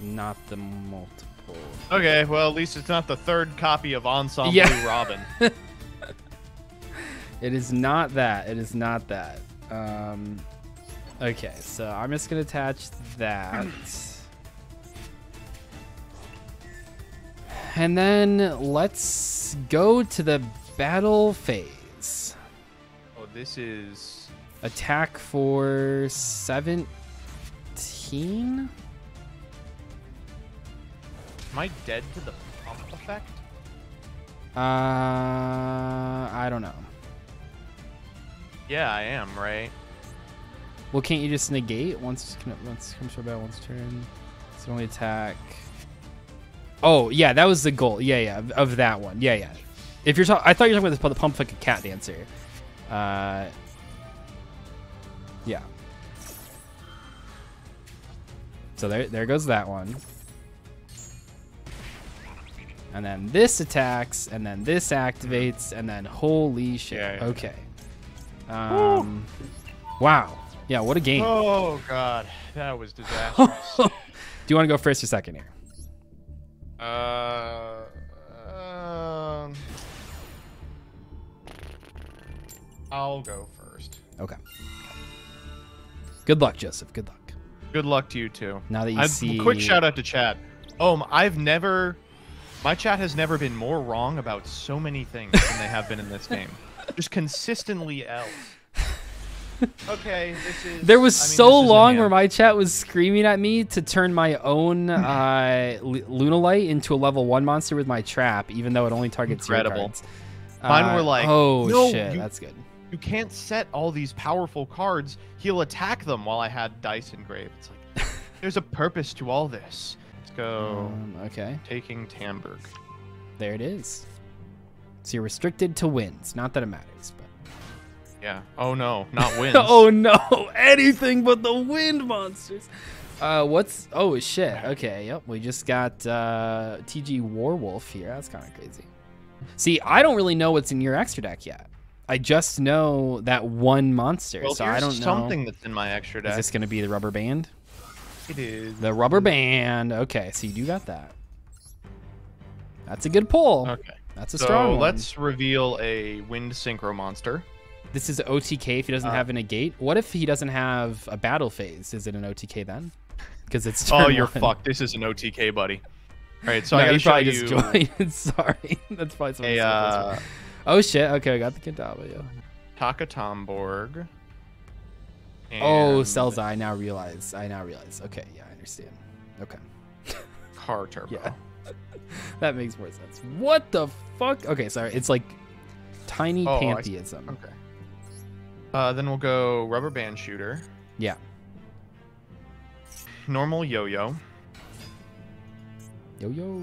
Speaker 1: Not the multiple.
Speaker 2: Okay, well, at least it's not the third copy of Ensemble
Speaker 1: Yeah.
Speaker 2: Blue Robin. [laughs]
Speaker 1: It is not that. It is not that. Um, okay, so I'm just going to attach that. And then let's go to the battle phase.
Speaker 2: oh, this is.
Speaker 1: Attack for 17?
Speaker 2: Am I dead to the pump effect?
Speaker 1: Uh, I don't know.
Speaker 2: Yeah, I am, right?
Speaker 1: Well, can't you just negate once once comes to battle once turn? It's only attack. Oh yeah, that was the goal. Yeah, yeah, of, that one. Yeah, yeah. If you're talking, I thought you were talking about the, the pump like a cat dancer. Uh, yeah. So there, there goes that one. And then this attacks, and then this activates, and then holy shit.
Speaker 2: Yeah, yeah.
Speaker 1: Okay. Um, wow. Yeah, what a game.
Speaker 2: Oh god, that was disastrous. [laughs]
Speaker 1: Do you want to go first or second here?
Speaker 2: uh, um, I'll go first.
Speaker 1: Okay. Good luck, Joseph. Good luck.
Speaker 2: Good luck to you too.
Speaker 1: Now that you
Speaker 2: I-
Speaker 1: see,
Speaker 2: Quick shout out to chat. Um, I've never, my chat has never been more wrong about so many things than they have been in this game. [laughs] Just consistently L. Okay, this is.
Speaker 1: There was
Speaker 2: I mean,
Speaker 1: so
Speaker 2: this is a
Speaker 1: long where my chat was screaming at me to turn my own uh, Lu- Lunalight into a level one monster with my trap, even though it only targets
Speaker 2: Incredible.
Speaker 1: cards.
Speaker 2: Mine
Speaker 1: Uh,
Speaker 2: were like,
Speaker 1: oh
Speaker 2: "No,
Speaker 1: shit,
Speaker 2: you-
Speaker 1: that's good.
Speaker 2: You can't set all these powerful cards. He'll attack them while I had dice engraved. It's like [laughs] there's a purpose to all this. Go.
Speaker 1: Um, okay,
Speaker 2: Taketomborg.
Speaker 1: there it is. So you're restricted to wins. Not that it matters, but.
Speaker 2: Yeah. Oh no, not [laughs] wins.
Speaker 1: oh no, anything but the wind monsters. Uh, what's? Oh shit. Okay, yep. We just got uh, TG Warwolf here. That's kind of crazy. See, I don't really know what's in your extra deck yet. I just know that one monster,
Speaker 2: Well,
Speaker 1: so I don't know.
Speaker 2: something that's in my extra deck.
Speaker 1: Is this going to be the rubber band?
Speaker 2: It is.
Speaker 1: The rubber band. Okay, so you do got that. That's a good pull.
Speaker 2: Okay.
Speaker 1: That's a
Speaker 2: So
Speaker 1: strong one.
Speaker 2: let's reveal a wind synchro monster.
Speaker 1: This is OTK if he doesn't
Speaker 2: Uh,
Speaker 1: have a negate. What if he doesn't have a battle phase? Is it an OTK then? Because it's
Speaker 2: Oh,
Speaker 1: turn
Speaker 2: you're
Speaker 1: one.
Speaker 2: fucked. This is an OTK, buddy. All right, so [laughs]
Speaker 1: no,
Speaker 2: I gotta
Speaker 1: he
Speaker 2: show
Speaker 1: probably
Speaker 2: you
Speaker 1: just joined. [laughs] Sorry, that's probably something.
Speaker 2: a uh,
Speaker 1: Oh shit! Okay, I got the Kendama. Yeah.
Speaker 2: Taketomborg.
Speaker 1: Oh,
Speaker 2: and
Speaker 1: Cells. I now realize. I now realize. Okay, yeah, I understand. Okay, [laughs]
Speaker 2: Car Turbo.
Speaker 1: Yeah. [laughs] that makes more sense. What the fuck? Okay, sorry. It's like tiny
Speaker 2: Oh,
Speaker 1: pantheism.
Speaker 2: Okay. Uh, then we'll go Rubber Band Shooter.
Speaker 1: Yeah.
Speaker 2: Normal Yo-Yo.
Speaker 1: Yo yo.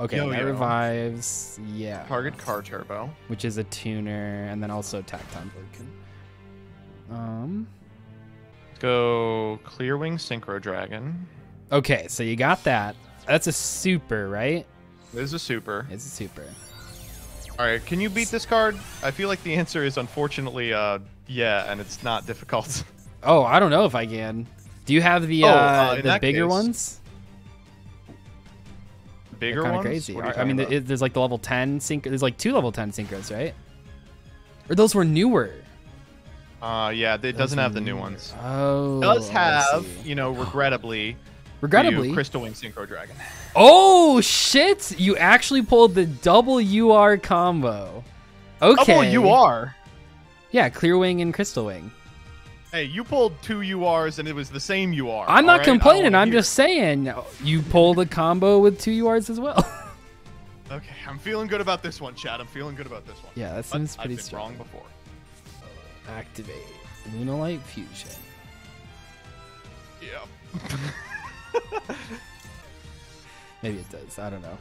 Speaker 1: Okay, that
Speaker 2: Yo-yo.
Speaker 1: revives. Yeah.
Speaker 2: Target Car Turbo.
Speaker 1: which is a tuner, and then also Tactile Broken. Um.
Speaker 2: Let's go Clearwing Synchro Dragon.
Speaker 1: Okay, so you got that. That's a super, right?
Speaker 2: It is a super.
Speaker 1: It's a super.
Speaker 2: All right, can you beat this card? I feel like the answer is unfortunately, uh, yeah, and it's not difficult. [laughs]
Speaker 1: Oh, I don't know if I can. Do you have the
Speaker 2: Oh,
Speaker 1: uh,
Speaker 2: uh,
Speaker 1: the bigger
Speaker 2: case,
Speaker 1: ones?
Speaker 2: Bigger
Speaker 1: kind of
Speaker 2: ones?
Speaker 1: crazy. I mean, there- there's like the level 10 sync. There's like two level 10 synchros, right? Or those were newer.
Speaker 2: Uh, yeah, it
Speaker 1: Those
Speaker 2: doesn't have the new ones.
Speaker 1: Oh.
Speaker 2: It does have, you know, regrettably,
Speaker 1: regrettably.
Speaker 2: Crystal Wing Synchro Dragon.
Speaker 1: Oh shit! You actually pulled the double UR combo. Okay.
Speaker 2: You are.
Speaker 1: Yeah, Clear Wing and Crystal Wing.
Speaker 2: Hey, you pulled two URs and it was the same UR.
Speaker 1: I'm not
Speaker 2: right?
Speaker 1: Complaining. I'm
Speaker 2: hear
Speaker 1: just saying you pulled a combo with two URs as well. [laughs]
Speaker 2: Okay, I'm feeling good about this one, Chad. I'm feeling good about this one.
Speaker 1: yeah, that
Speaker 2: But
Speaker 1: seems
Speaker 2: I've
Speaker 1: pretty
Speaker 2: been
Speaker 1: strong.
Speaker 2: wrong before.
Speaker 1: Activate Lunalight Fusion.
Speaker 2: Yeah. [laughs]
Speaker 1: Maybe it does. I don't know.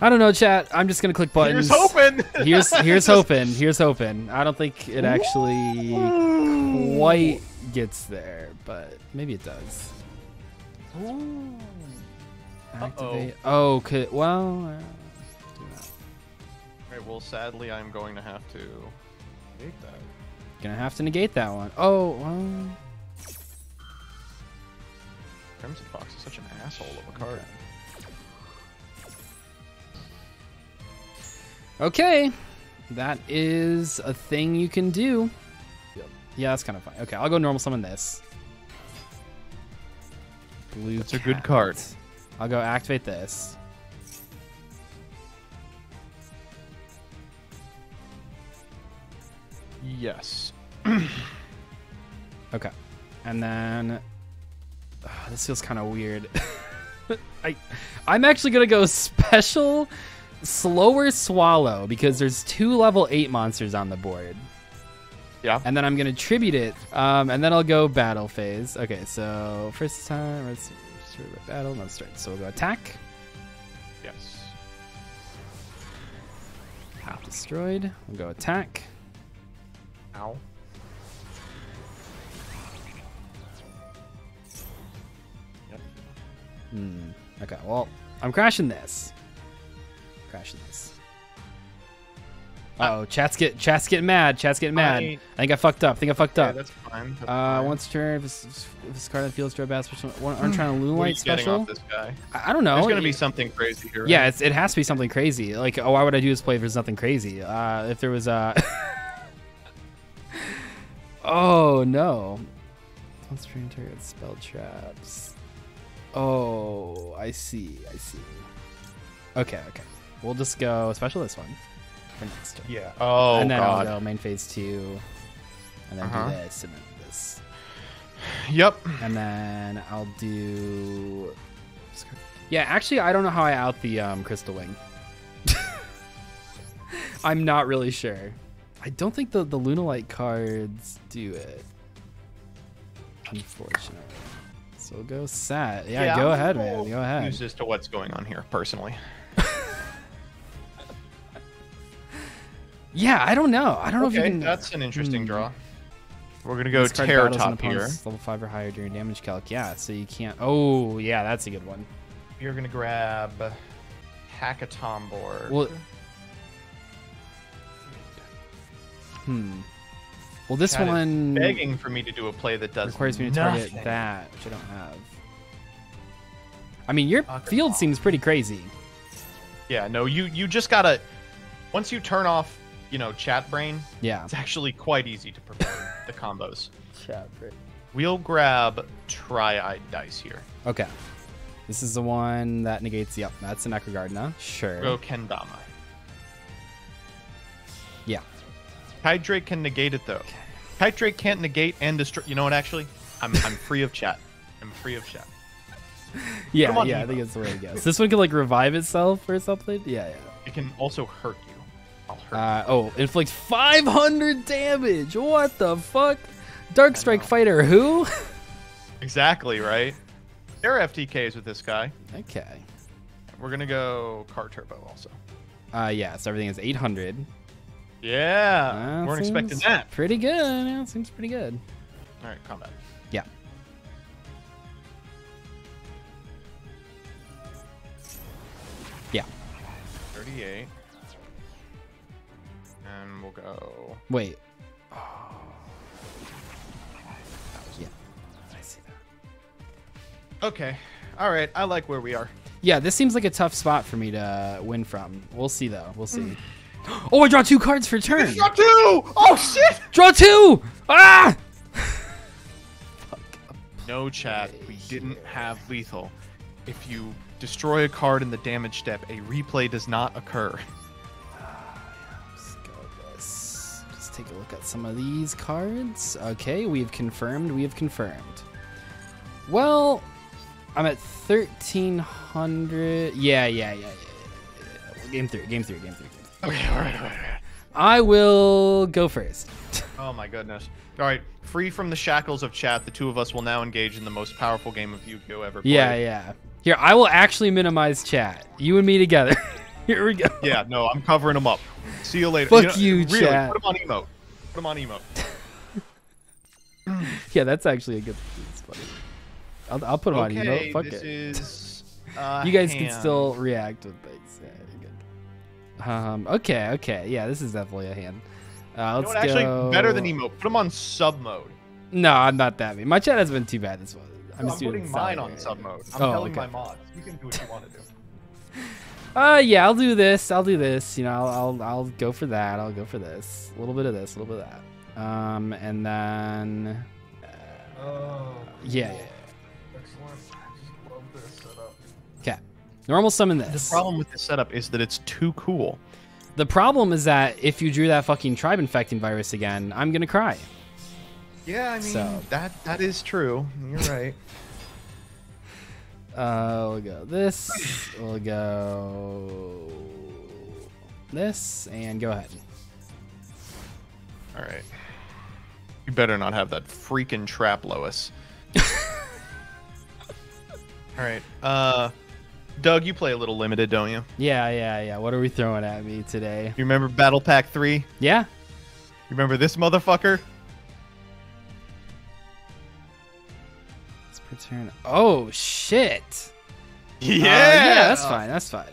Speaker 1: I don't know, chat. I'm just gonna click buttons.
Speaker 2: Here's hoping. [laughs]
Speaker 1: Here's here's [laughs] hoping. Here's hoping. I don't think it actually quite gets there, but maybe it does.
Speaker 2: Ooh.
Speaker 1: Activate. Oh, could well. uh.
Speaker 2: Alright, well, sadly, I'm going to have to take that.
Speaker 1: Gonna have to negate that one. Oh, well.
Speaker 2: Crimson Fox is such an asshole of a card.
Speaker 1: Okay, that is a thing you can do. Yeah, that's kind of fine. Okay, I'll go normal summon this. Blue.
Speaker 2: That's a good card.
Speaker 1: I'll go activate this.
Speaker 2: Yes. [clears throat]
Speaker 1: Okay, and then Ugh, this feels kind of weird. [laughs] I, I'm actually gonna go [laughs] special, slower swallow because there's two level eight monsters on the board.
Speaker 2: Yeah.
Speaker 1: and then I'm gonna tribute it, um, and then I'll go battle phase. Okay, so first time, let's start with battle. Let's start. So we'll go attack.
Speaker 2: Yes.
Speaker 1: Half destroyed. We'll go attack.
Speaker 2: Ow. Yep.
Speaker 1: Hmm. Okay. Well, I'm crashing this. Crashing this. Oh, chats get chats getting mad. Chats getting mad.
Speaker 2: I-
Speaker 1: I think I fucked up. I think I fucked
Speaker 2: Yeah,
Speaker 1: up.
Speaker 2: that's fine. That's
Speaker 1: Uh,
Speaker 2: fine.
Speaker 1: once a turn, if this, if this card on the field, draw bad special. One, aren't trying to
Speaker 2: What are you
Speaker 1: Lunalight
Speaker 2: getting
Speaker 1: special.
Speaker 2: off this guy?
Speaker 1: I, I don't know.
Speaker 2: There's gonna be something crazy here.
Speaker 1: Yeah,
Speaker 2: right?
Speaker 1: it's, it has to be something crazy. Like, oh, why would I do this play if there's nothing crazy? Uh, if there was a. [laughs] oh no. Once train target spell traps. Oh, I see. I see. Okay, okay. We'll just go special this one for next turn.
Speaker 2: Yeah. Oh
Speaker 1: and then
Speaker 2: god.
Speaker 1: I'll go main phase two. and then
Speaker 2: Uh-huh.
Speaker 1: do this and then this,
Speaker 2: Yep.
Speaker 1: and then I'll do. Yeah, actually, I don't know how I out the um, Crystal Wing. [laughs] I'm not really sure. I don't think the the Lunalight cards do it. Unfortunately. So go Sat. Yeah, go
Speaker 2: I'm
Speaker 1: ahead, man. Go ahead.
Speaker 2: as to what's going on here, personally. [laughs]
Speaker 1: Yeah, I don't know. I don't know if you
Speaker 2: Okay,
Speaker 1: can.
Speaker 2: that's an interesting
Speaker 1: Hmm.
Speaker 2: draw. We're gonna go Terror Top here.
Speaker 1: Level five or higher during damage calc. Yeah, so you can't. Oh, yeah, that's a good one.
Speaker 2: You're gonna grab Hackathon board.
Speaker 1: Well, hmm. Well, this
Speaker 2: Chat
Speaker 1: one
Speaker 2: begging for me to do a play that does
Speaker 1: requires me to
Speaker 2: nothing.
Speaker 1: target that, which I don't have. I mean, your
Speaker 2: Hackathon.
Speaker 1: field seems pretty crazy.
Speaker 2: Yeah, no, you you just gotta. Once you turn off, you know, Chat Brain,
Speaker 1: Yeah.
Speaker 2: it's actually quite easy to perform [laughs] the combos. Chat brain. We'll grab Tri-Eyed Dice here.
Speaker 1: Okay. This is the one that negates. The. Yep, that's the Necro Gardna. Sure.
Speaker 2: Go Kendama. Kite can negate it though. Kite can't negate and destroy. You know what? Actually, I'm I'm free of chat. I'm free of chat. [laughs]
Speaker 1: Yeah,
Speaker 2: on,
Speaker 1: yeah, I think it's the way to go. This one can like revive itself or something. Yeah, yeah.
Speaker 2: It can also hurt you. I'll hurt.
Speaker 1: Uh, oh, inflict 500 damage. What the fuck? Dark Strike. Fighter, who? [laughs]
Speaker 2: Exactly right. There are FTKs with this guy.
Speaker 1: okay.
Speaker 2: We're gonna go Car Turbo also.
Speaker 1: Uh, yeah, so everything is 800.
Speaker 2: Yeah,
Speaker 1: Uh,
Speaker 2: weren't expecting that.
Speaker 1: Pretty good. Yeah, seems pretty good.
Speaker 2: All right, combat.
Speaker 1: Yeah. Yeah.
Speaker 2: 38. And we'll go.
Speaker 1: Wait. Oh. Yeah. I see that.
Speaker 2: Okay. All right. I like where we are.
Speaker 1: Yeah, this seems like a tough spot for me to win from. We'll see, though. We'll see. Oh, I draw two cards for turn.
Speaker 2: Draw two! Oh shit!
Speaker 1: Draw two! Ah!
Speaker 2: No chat. We didn't have lethal. If you destroy a card in the damage step, a replay does not occur.
Speaker 1: Let's go with this. Just take a look at some of these cards. Okay, we have confirmed. We have confirmed. Well, I'm at 1300. Yeah, yeah, yeah, yeah. yeah, yeah. Game three, game three, game three.
Speaker 2: Okay. [laughs] All right. All right. All right.
Speaker 1: I will go first. [laughs]
Speaker 2: Oh my goodness. All right. Free from the shackles of chat, the two of us will now engage in the most powerful game of Yu-Gi-Oh ever played.
Speaker 1: Yeah, yeah. Here, I will actually minimize chat. You and me together. [laughs] Here we go.
Speaker 2: Yeah. No, I'm covering them up. See you later.
Speaker 1: Fuck
Speaker 2: know,
Speaker 1: you,
Speaker 2: really,
Speaker 1: chat.
Speaker 2: Put them on emote. Put them on emote.
Speaker 1: Yeah, that's actually a good. It's funny. I'll, I'll put them on emote. Fuck
Speaker 2: this
Speaker 1: it.
Speaker 2: is. Uh,
Speaker 1: you guys can still react with things. Yeah, you're good. Um. Okay. Okay. Yeah, this is definitely a hand. Uh,
Speaker 2: You know
Speaker 1: let's
Speaker 2: what, actually,
Speaker 1: go.
Speaker 2: better than emote. Put them on sub mode.
Speaker 1: No, I'm not that mean. My chat has been too bad this one. I'm
Speaker 2: I'm, putting mine on sub mode. I'm
Speaker 1: Oh,
Speaker 2: telling
Speaker 1: okay.
Speaker 2: my mods. You can do what you want to do. [laughs]
Speaker 1: Uh, yeah, I'll do this. I'll do this. You know, I'll, I'll, I'll go for that. I'll go for this. A little bit of this, a little bit of that. Um, and then,
Speaker 2: Oh.
Speaker 1: yeah, yeah. Normal summon this.
Speaker 2: The problem with this setup is that it's too cool.
Speaker 1: The problem is that if you drew that fucking tribe infecting virus again, I'm gonna cry.
Speaker 2: Yeah, I mean
Speaker 1: So-
Speaker 2: that that is true. You're right. [laughs] [laughs]
Speaker 1: Uh, we'll go this. We'll go this, and go ahead.
Speaker 2: All right. You better not have that freaking trap, Lois. [laughs] All right. Uh, Doug, you play a little limited, don't you?
Speaker 1: Yeah, yeah, yeah. What are we throwing at me today?
Speaker 2: You remember Battle Pack Three?
Speaker 1: Yeah.
Speaker 2: You remember this motherfucker?
Speaker 1: It's per turn. Oh shit.
Speaker 2: Yeah.
Speaker 1: Uh, yeah, that's fine. That's fine.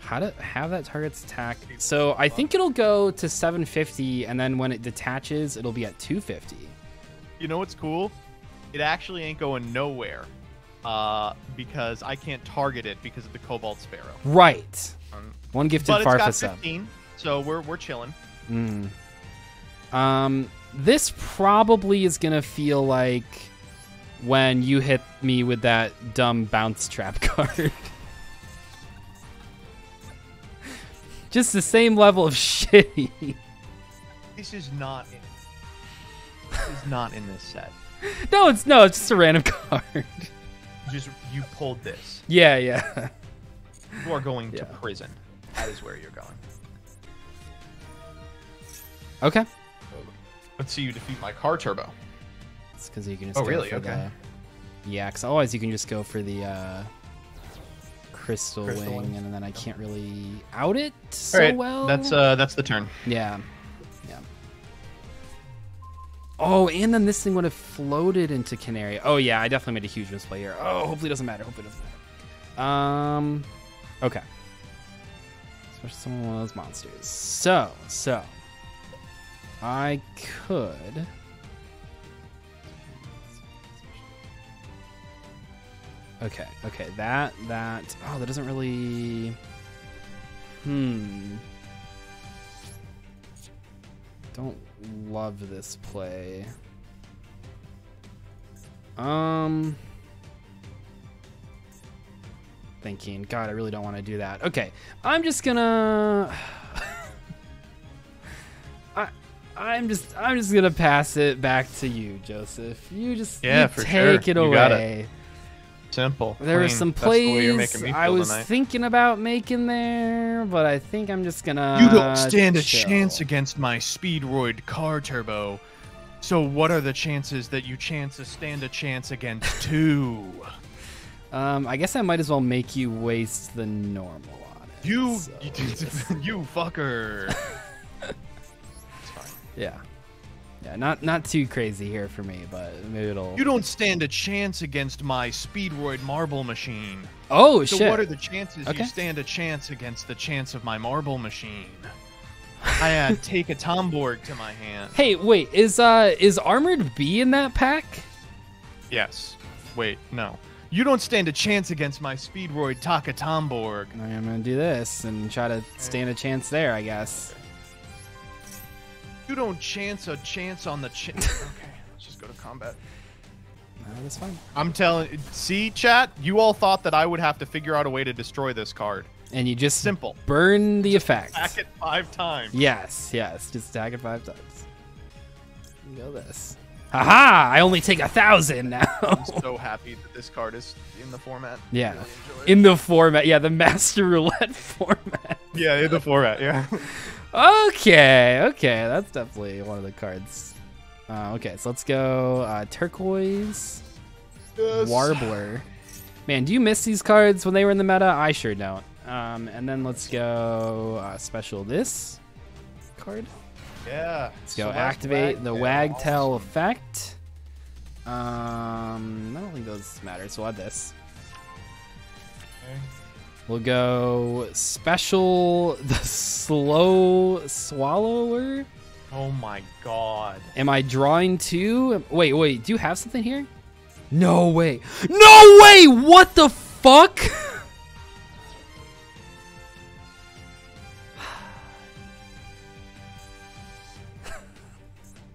Speaker 1: How to have that target's attack? So I think it'll go to 750, and then when it detaches, it'll be at 250.
Speaker 2: You know what's cool? It actually ain't going nowhere. Uh, because I can't target it because of the Cobalt Sparrow.
Speaker 1: Right.
Speaker 2: Um,
Speaker 1: One gifted
Speaker 2: but it's got
Speaker 1: Farfisa.
Speaker 2: 15, so we're we're chilling.
Speaker 1: Mm. Um, this probably is gonna feel like when you hit me with that dumb bounce trap [laughs] card. Just the same level of [laughs] shitty.
Speaker 2: This is not it. is not in this set. [laughs]
Speaker 1: No, it's no, it's just a random card.
Speaker 2: Just you pulled this.
Speaker 1: yeah, yeah. [laughs]
Speaker 2: You are going to prison. That is where you're going.
Speaker 1: Okay.
Speaker 2: Let's see you defeat my car turbo.
Speaker 1: It's because you can just
Speaker 2: Oh,
Speaker 1: go
Speaker 2: really?
Speaker 1: for
Speaker 2: Okay.
Speaker 1: the. Yeah, because otherwise you can just go for the uh, crystal,
Speaker 2: Crystal
Speaker 1: wing,
Speaker 2: wing.
Speaker 1: and then I can't really out it so
Speaker 2: All right,
Speaker 1: well.
Speaker 2: that's uh that's the turn.
Speaker 1: Yeah. Yeah. Oh, and then this thing would have floated into Canary. Oh yeah, I definitely made a huge misplay here. Oh, hopefully it doesn't matter. Hopefully it doesn't matter. Um okay. Especially some one of those monsters. So, so I could Okay, okay, that that oh that doesn't really Hmm don't love this play. Um thinking, god, I really don't want to do that. Okay, I'm just gonna [sighs] I I'm just I'm just gonna pass it back to you, Joseph. You just
Speaker 2: Yeah,
Speaker 1: you
Speaker 2: for
Speaker 1: take
Speaker 2: sure.
Speaker 1: it
Speaker 2: You got it.
Speaker 1: away.
Speaker 2: Simple.
Speaker 1: There were some
Speaker 2: That's the you're
Speaker 1: plays
Speaker 2: making me
Speaker 1: I was
Speaker 2: tonight.
Speaker 1: thinking about making there, but I think I'm just gonna.
Speaker 2: You don't stand a chance against my Speedroid car turbo. So what are the chances that you chance to stand a chance against [laughs] two?
Speaker 1: Um, I guess I might as well make you waste the normal on it.
Speaker 2: You,
Speaker 1: so [laughs]
Speaker 2: you,
Speaker 1: just- [laughs]
Speaker 2: you fucker.
Speaker 1: yeah, yeah, not not too crazy here for me, but maybe it'll.
Speaker 2: You don't stand a chance against my Speedroid marble machine.
Speaker 1: oh shit.
Speaker 2: So
Speaker 1: shit!
Speaker 2: what are the chances
Speaker 1: Okay.
Speaker 2: you stand a chance against the chance of my marble machine? I add [laughs] Taketomborg to my hand.
Speaker 1: Hey, wait, is uh is Armored B in that pack?
Speaker 2: Yes. Wait, no. You don't stand a chance against my Speedroid Taketomborg.
Speaker 1: I'm gonna do this and try to stand a chance there, I guess.
Speaker 2: You don't chance a chance on the ch- [laughs] Okay, let's just go to combat.
Speaker 1: No, that's fine.
Speaker 2: I'm telling see chat, you all thought that I would have to figure out a way to destroy this card.
Speaker 1: And you just
Speaker 2: Simple.
Speaker 1: burn the effect.
Speaker 2: Attack it 5 times.
Speaker 1: Yes, yes. Just attack it five times. You know this. Haha! I only take a thousand now.
Speaker 2: I'm [laughs] so happy that this card is in the format.
Speaker 1: yeah.
Speaker 2: Really.
Speaker 1: In the format, yeah, the [laughs] Master Roulette format.
Speaker 2: yeah, in the format, yeah.
Speaker 1: Okay, okay, that's definitely one of the cards. Uh, okay, so let's go uh, turquoise, warbler. Man, do you miss these cards when they were in the meta? I sure don't. Um, and then let's go uh, special this card.
Speaker 2: Yeah.
Speaker 1: Let's go activate the wagtail effect. Um, I don't think those matter, so we'll add this. We'll go special [laughs] the slow swallower.
Speaker 2: Oh my god.
Speaker 1: Am I drawing two? Wait, wait, do you have something here? No way. No way! What the fuck? [laughs]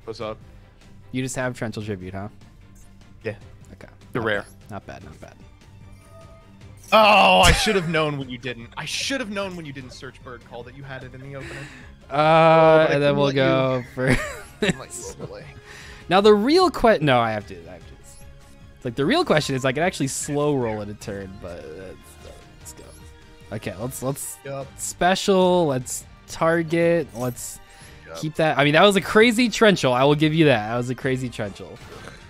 Speaker 2: What's up?
Speaker 1: You just have torrential tribute, huh?
Speaker 2: Yeah.
Speaker 1: Okay.
Speaker 2: The
Speaker 1: Not
Speaker 2: rare.
Speaker 1: bad, Not bad, not bad.
Speaker 2: Oh, I should have [laughs] known when you didn't. I should have known when you didn't search bird call that you had it in the opener.
Speaker 1: Uh,
Speaker 2: I
Speaker 1: and then we'll go for. [laughs] [laughs]
Speaker 2: You overlay.
Speaker 1: now the real question. No, I have to. I have to. It's like the real question is I can actually slow roll in a turn, but let's, let's go. Okay, let's let's
Speaker 2: Yup.
Speaker 1: special. Let's target. Let's
Speaker 2: Yup.
Speaker 1: keep that. I mean, that was a crazy trenchal. I will give you that. That was a crazy trenchal.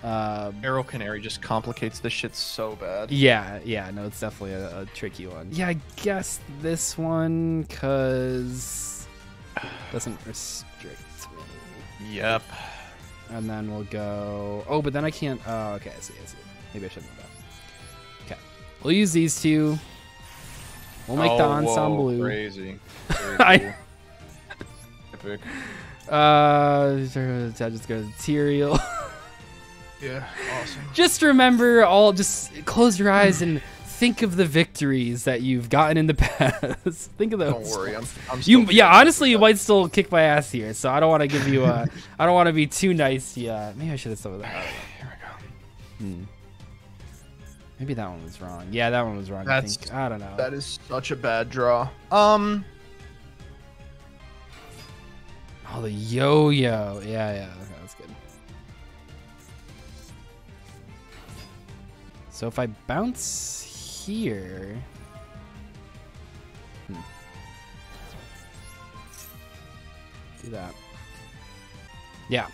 Speaker 1: Um,
Speaker 2: Arrow Canary just complicates this shit so bad.
Speaker 1: yeah, yeah, no, it's definitely a, a tricky one. Yeah, I guess this one cause doesn't restrict me.
Speaker 2: Yep.
Speaker 1: And then we'll go. Oh, but then I can't. Oh, okay. I see. I see. Maybe I shouldn't have done. Okay. We'll use these two. We'll make the
Speaker 2: Oh,
Speaker 1: ensemble
Speaker 2: whoa,
Speaker 1: blue.
Speaker 2: Crazy. [laughs] Very
Speaker 1: I-
Speaker 2: cool. Epic.
Speaker 1: Uh, [laughs] I'll just go to Tyrael. [laughs]
Speaker 2: Yeah, awesome.
Speaker 1: just remember all. Just close your eyes and think of the victories that you've gotten in the [laughs] past. think of those.
Speaker 2: Don't worry, I'm. I'm
Speaker 1: You, yeah, honestly, you might still kick my ass here, so I don't want to give you a. [laughs] I don't want to be too nice. Yeah, maybe I should have with that. I don't know.
Speaker 2: Here we go.
Speaker 1: Hmm. Maybe that one was wrong. Yeah, that one was wrong.
Speaker 2: That's-
Speaker 1: I think. I don't know.
Speaker 2: That is such a bad draw. Um,
Speaker 1: oh, the yo-yo. Yeah, yeah. So if I bounce here. Hmm. Do that. Yeah.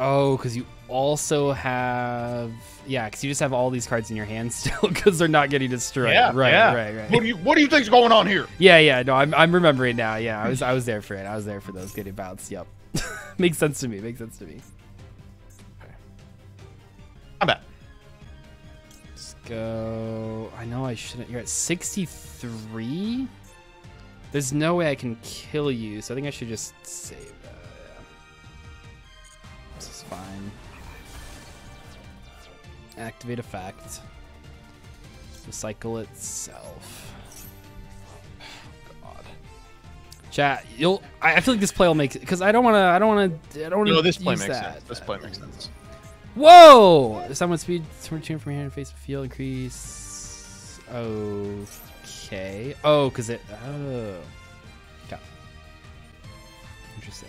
Speaker 1: Oh, because you also have. Yeah, because you just have all these cards in your hand [laughs] still because they're not getting destroyed.
Speaker 2: Yeah,
Speaker 1: right,
Speaker 2: yeah.
Speaker 1: right, right.
Speaker 2: What do you What do you think's going on here? [laughs]
Speaker 1: Yeah, yeah, no, I'm, I'm remembering now. Yeah, I was I was there for it. I was there for those getting bounced. Yep, [laughs] makes sense to me. Makes sense to me.
Speaker 2: Back.
Speaker 1: Let's go. I know I shouldn't. You're at 63. There's no way I can kill you, so I think I should just save that. Yeah. This is fine. Activate effect. Recycle itself. Oh, God. Chat, you'll. I I feel like this play will make because I don't want to. I don't want to. I don't want to.
Speaker 2: No, this play makes
Speaker 1: that.
Speaker 2: sense. This play makes sense.
Speaker 1: Whoa! Someone speed turn from hand face field increase. Okay. Oh, because it. Oh. Okay. Interesting.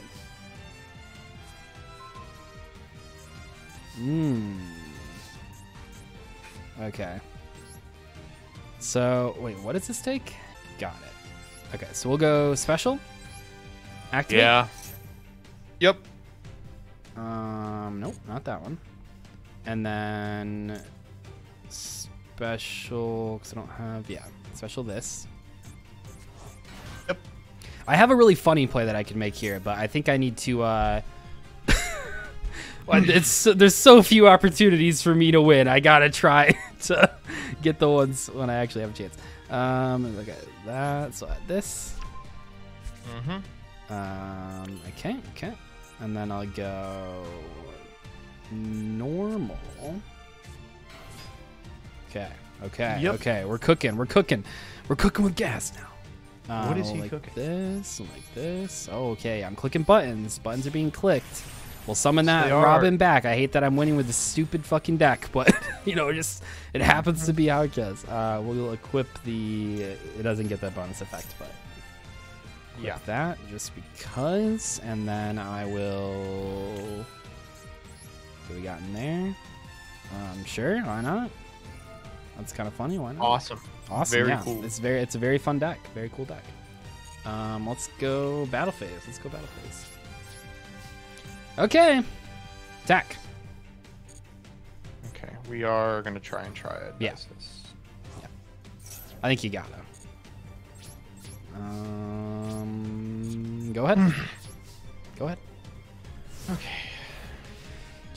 Speaker 1: Hmm. Okay. So, wait, what does this take? Got it. Okay, so we'll go special. Activate.
Speaker 2: Yeah. Yep.
Speaker 1: Um, nope, not that one. And then special, because I don't have, yeah, special this.
Speaker 2: Yep.
Speaker 1: I have a really funny play that I can make here, but I think I need to, uh, [laughs] it's there's so few opportunities for me to win. I gotta try [laughs] to get the ones when I actually have a chance. Um, look at that. So add this.
Speaker 2: Mm-hmm.
Speaker 1: Um, okay, okay. And then I'll go normal. Okay, okay,
Speaker 2: Yep.
Speaker 1: okay. We're cooking. We're cooking. We're cooking with gas now. Uh,
Speaker 2: What is he
Speaker 1: like
Speaker 2: cooking?
Speaker 1: This, like this. Oh, okay, I'm clicking buttons. Buttons are being clicked. We'll summon that. Robin back. I hate that I'm winning with this stupid fucking deck, [laughs] but you know, just it happens to be how it goes. Uh, we'll equip the. It doesn't get that bonus effect, but
Speaker 2: Yeah.
Speaker 1: that just because, and then I will. Do we got in there? Um, sure, why not? That's kind of funny. Why not?
Speaker 2: Awesome.
Speaker 1: Awesome.
Speaker 2: Very
Speaker 1: yeah.
Speaker 2: cool.
Speaker 1: It's very. It's a very fun deck. Very cool deck. Um, let's go battle phase. Let's go battle phase. Okay. Attack.
Speaker 2: Okay. We are gonna try and try it.
Speaker 1: Yeah.
Speaker 2: This.
Speaker 1: I think you gotta. Um, go ahead. go ahead.
Speaker 2: Okay.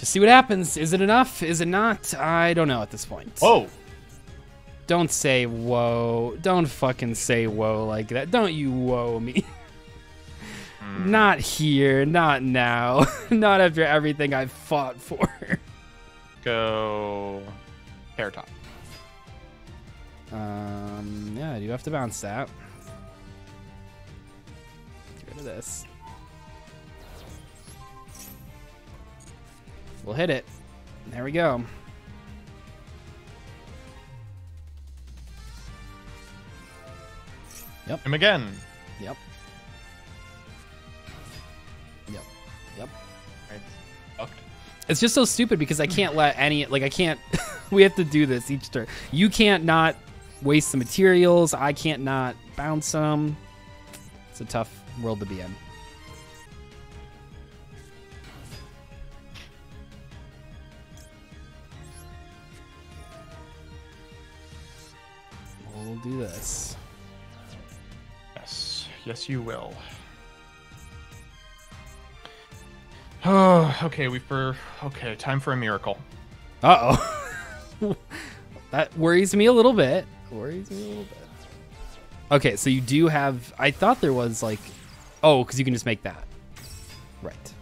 Speaker 1: Just see what happens. Is it enough? Is it not? I don't know at this point.
Speaker 2: Oh.
Speaker 1: Don't say whoa. Don't fucking say whoa like that. Don't you whoa me. [laughs] Not here. Not now. [laughs] not after everything I've fought for.
Speaker 2: Go. Hair top.
Speaker 1: Um, yeah, I do have to bounce that. Get rid of this. We'll hit it. There we go. Yep.
Speaker 2: Him again.
Speaker 1: Yep. Yep. Yep.
Speaker 2: Fucked.
Speaker 1: It's just so stupid because I can't let any like I can't [laughs] we have to do this each turn. You can't not waste the materials, I can't not bounce them. It's a tough world to be in. Do this.
Speaker 2: Yes. Yes, you will. Oh, [sighs] okay. We for okay. Time for a miracle.
Speaker 1: Uh oh. [laughs] that worries me a little bit. Worries me a little bit. Okay, so you do have. I thought there was like. Oh, because you can just make that. Right.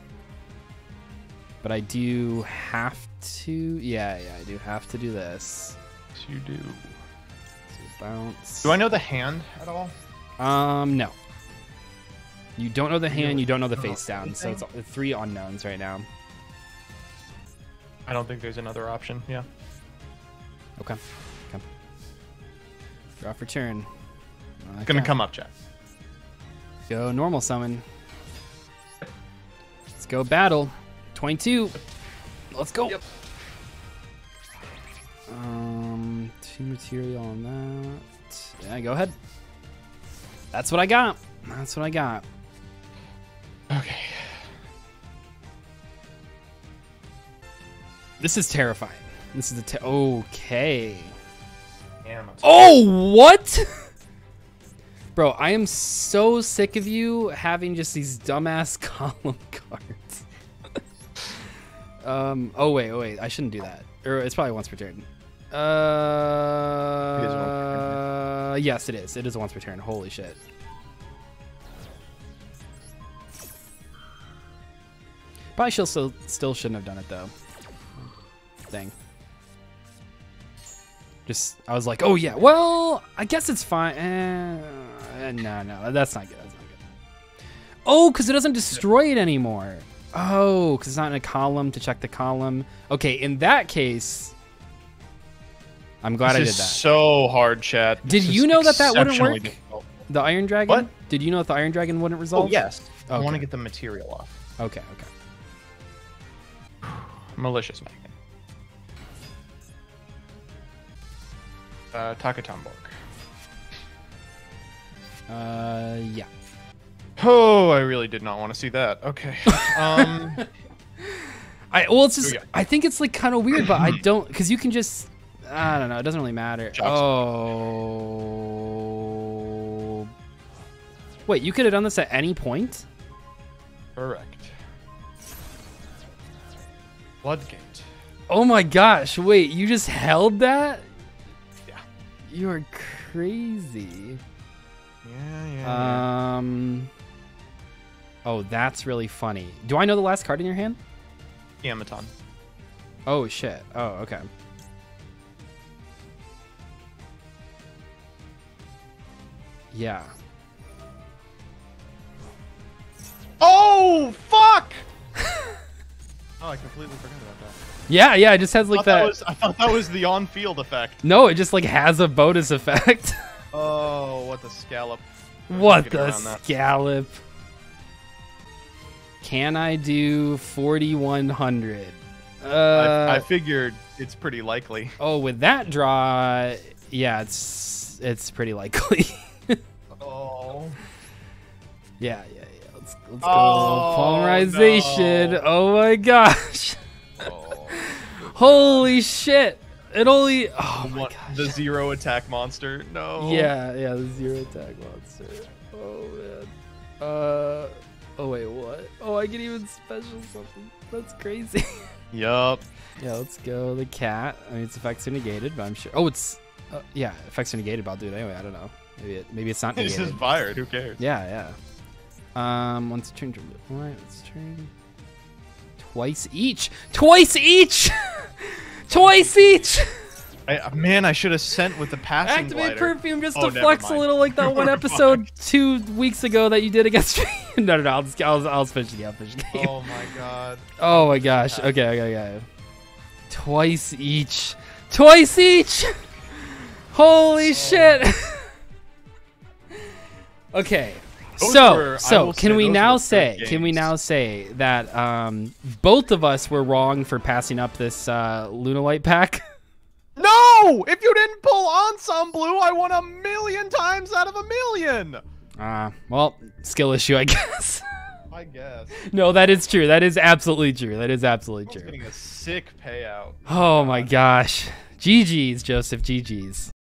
Speaker 1: But I do have to. Yeah, yeah, I do have to do this.
Speaker 2: Yes, you do.
Speaker 1: So bounce.
Speaker 2: Do I know the hand at all?
Speaker 1: Um, no. You don't know the hand, you don't know the face down, so it's three unknowns right now.
Speaker 2: I don't think there's another option. Yeah.
Speaker 1: Okay. Okay. Draw for turn.
Speaker 2: Gonna come up, Jack.
Speaker 1: Go normal summon. Let's go battle. 22. Let's go. Two material on that. Yeah, go ahead. That's what I got. That's what I got.
Speaker 2: Okay.
Speaker 1: This is terrifying. This is a te- okay.
Speaker 2: Damn.
Speaker 1: Oh, what? [laughs] Bro, I am so sick of you having just these dumbass [laughs] column cards. [laughs] um. Oh wait, oh wait. I shouldn't do that. Or it's probably once per turn. Uh. Yes, it is. It is a once per turn. Holy shit. Probably she'll still still shouldn't have done it though. Thing. Just I was like, oh yeah, well I guess it's fine. Eh, no, no, that's not good. That's not good. Oh, because it doesn't destroy it anymore. Oh, because it's not in a column to check the column. Okay, in that case, I'm glad I did
Speaker 2: this
Speaker 1: that.
Speaker 2: is so hard, chat.
Speaker 1: Did
Speaker 2: This
Speaker 1: you know that that wouldn't work?
Speaker 2: difficult.
Speaker 1: The Iron Dragon.
Speaker 2: What?
Speaker 1: Did you know that the Iron Dragon wouldn't
Speaker 2: Oh
Speaker 1: resolve?
Speaker 2: yes. I want to get the material off.
Speaker 1: Okay. Okay. [sighs]
Speaker 2: Malicious magnet. Uh, Taketomborg.
Speaker 1: Uh, yeah.
Speaker 2: Oh, I really did not want to see that. Okay. [laughs] Um,
Speaker 1: I well, it's just
Speaker 2: we.
Speaker 1: I think it's like kind of weird, but I [clears throat] don't because you can just I don't know. It doesn't really matter.
Speaker 2: Jobs.
Speaker 1: Oh, wait, you could have done this at any point.
Speaker 2: correct. Floodgate.
Speaker 1: Oh my gosh! Wait, you just held that?
Speaker 2: Yeah.
Speaker 1: You are crazy.
Speaker 2: Yeah, yeah. yeah.
Speaker 1: Um. Oh, that's really funny. Do I know the last card in your hand?
Speaker 2: Yamaton.
Speaker 1: Oh shit. Oh, okay. Yeah.
Speaker 2: Oh fuck! [laughs] oh, I completely forgot about that.
Speaker 1: Yeah, yeah, it just has like
Speaker 2: thought that
Speaker 1: that.
Speaker 2: was, I thought that was the on-field effect. [laughs]
Speaker 1: No, it just like has a bonus effect. [laughs]
Speaker 2: Oh, what the scallop.
Speaker 1: what the
Speaker 2: around that.
Speaker 1: scallop? Can I do 4100? Uh,
Speaker 2: I, I figured it's pretty likely.
Speaker 1: oh, with that draw, yeah, it's it's pretty likely.
Speaker 2: Oh.
Speaker 1: yeah, yeah, yeah. Let's let's go.
Speaker 2: Oh,
Speaker 1: Polymerization.
Speaker 2: no.
Speaker 1: Oh my gosh. [laughs]
Speaker 2: oh.
Speaker 1: Holy shit. It only. Oh my
Speaker 2: What-
Speaker 1: gosh.
Speaker 2: the zero attack monster. No.
Speaker 1: Yeah, yeah, the zero attack monster. Oh man. Uh oh wait, what? Oh I can even special something. That's crazy. [laughs]
Speaker 2: Yup.
Speaker 1: yeah, let's go. The cat. I mean its effects are negated, but I'm sure oh it's uh, yeah, effects are negated, but I'll do it anyway. I don't know. Maybe it maybe it's not negated.
Speaker 2: is fired. Who cares?
Speaker 1: Yeah, yeah. Um once turn Alright, let's turn twice each. Twice each! [laughs] Twice each!
Speaker 2: I, man, I should have sent with the passing
Speaker 1: Activate
Speaker 2: glider.
Speaker 1: perfume just
Speaker 2: Oh,
Speaker 1: to flex a little like [laughs] that one episode two weeks ago that you did against me. [laughs] no, no, no. I'll just I'll, I'll finish the the game.
Speaker 2: Oh my god.
Speaker 1: Oh my gosh. Okay, okay, okay. Twice each. Twice each. Holy shit. Okay.
Speaker 2: Those
Speaker 1: so,
Speaker 2: were-
Speaker 1: so can
Speaker 2: say
Speaker 1: we now say?
Speaker 2: good
Speaker 1: Can we now say that um, both of us were wrong for passing up this uh, Lunalight pack? [laughs]
Speaker 2: No! If you didn't pull Ensemble, Blue, I won a million times out of a million.
Speaker 1: Uh, well, skill issue, I [laughs] guess.
Speaker 2: I guess.
Speaker 1: no, that is true. That is absolutely true. That is absolutely true.
Speaker 2: getting a sick payout.
Speaker 1: Oh my gosh. GG's, Joseph. GG's.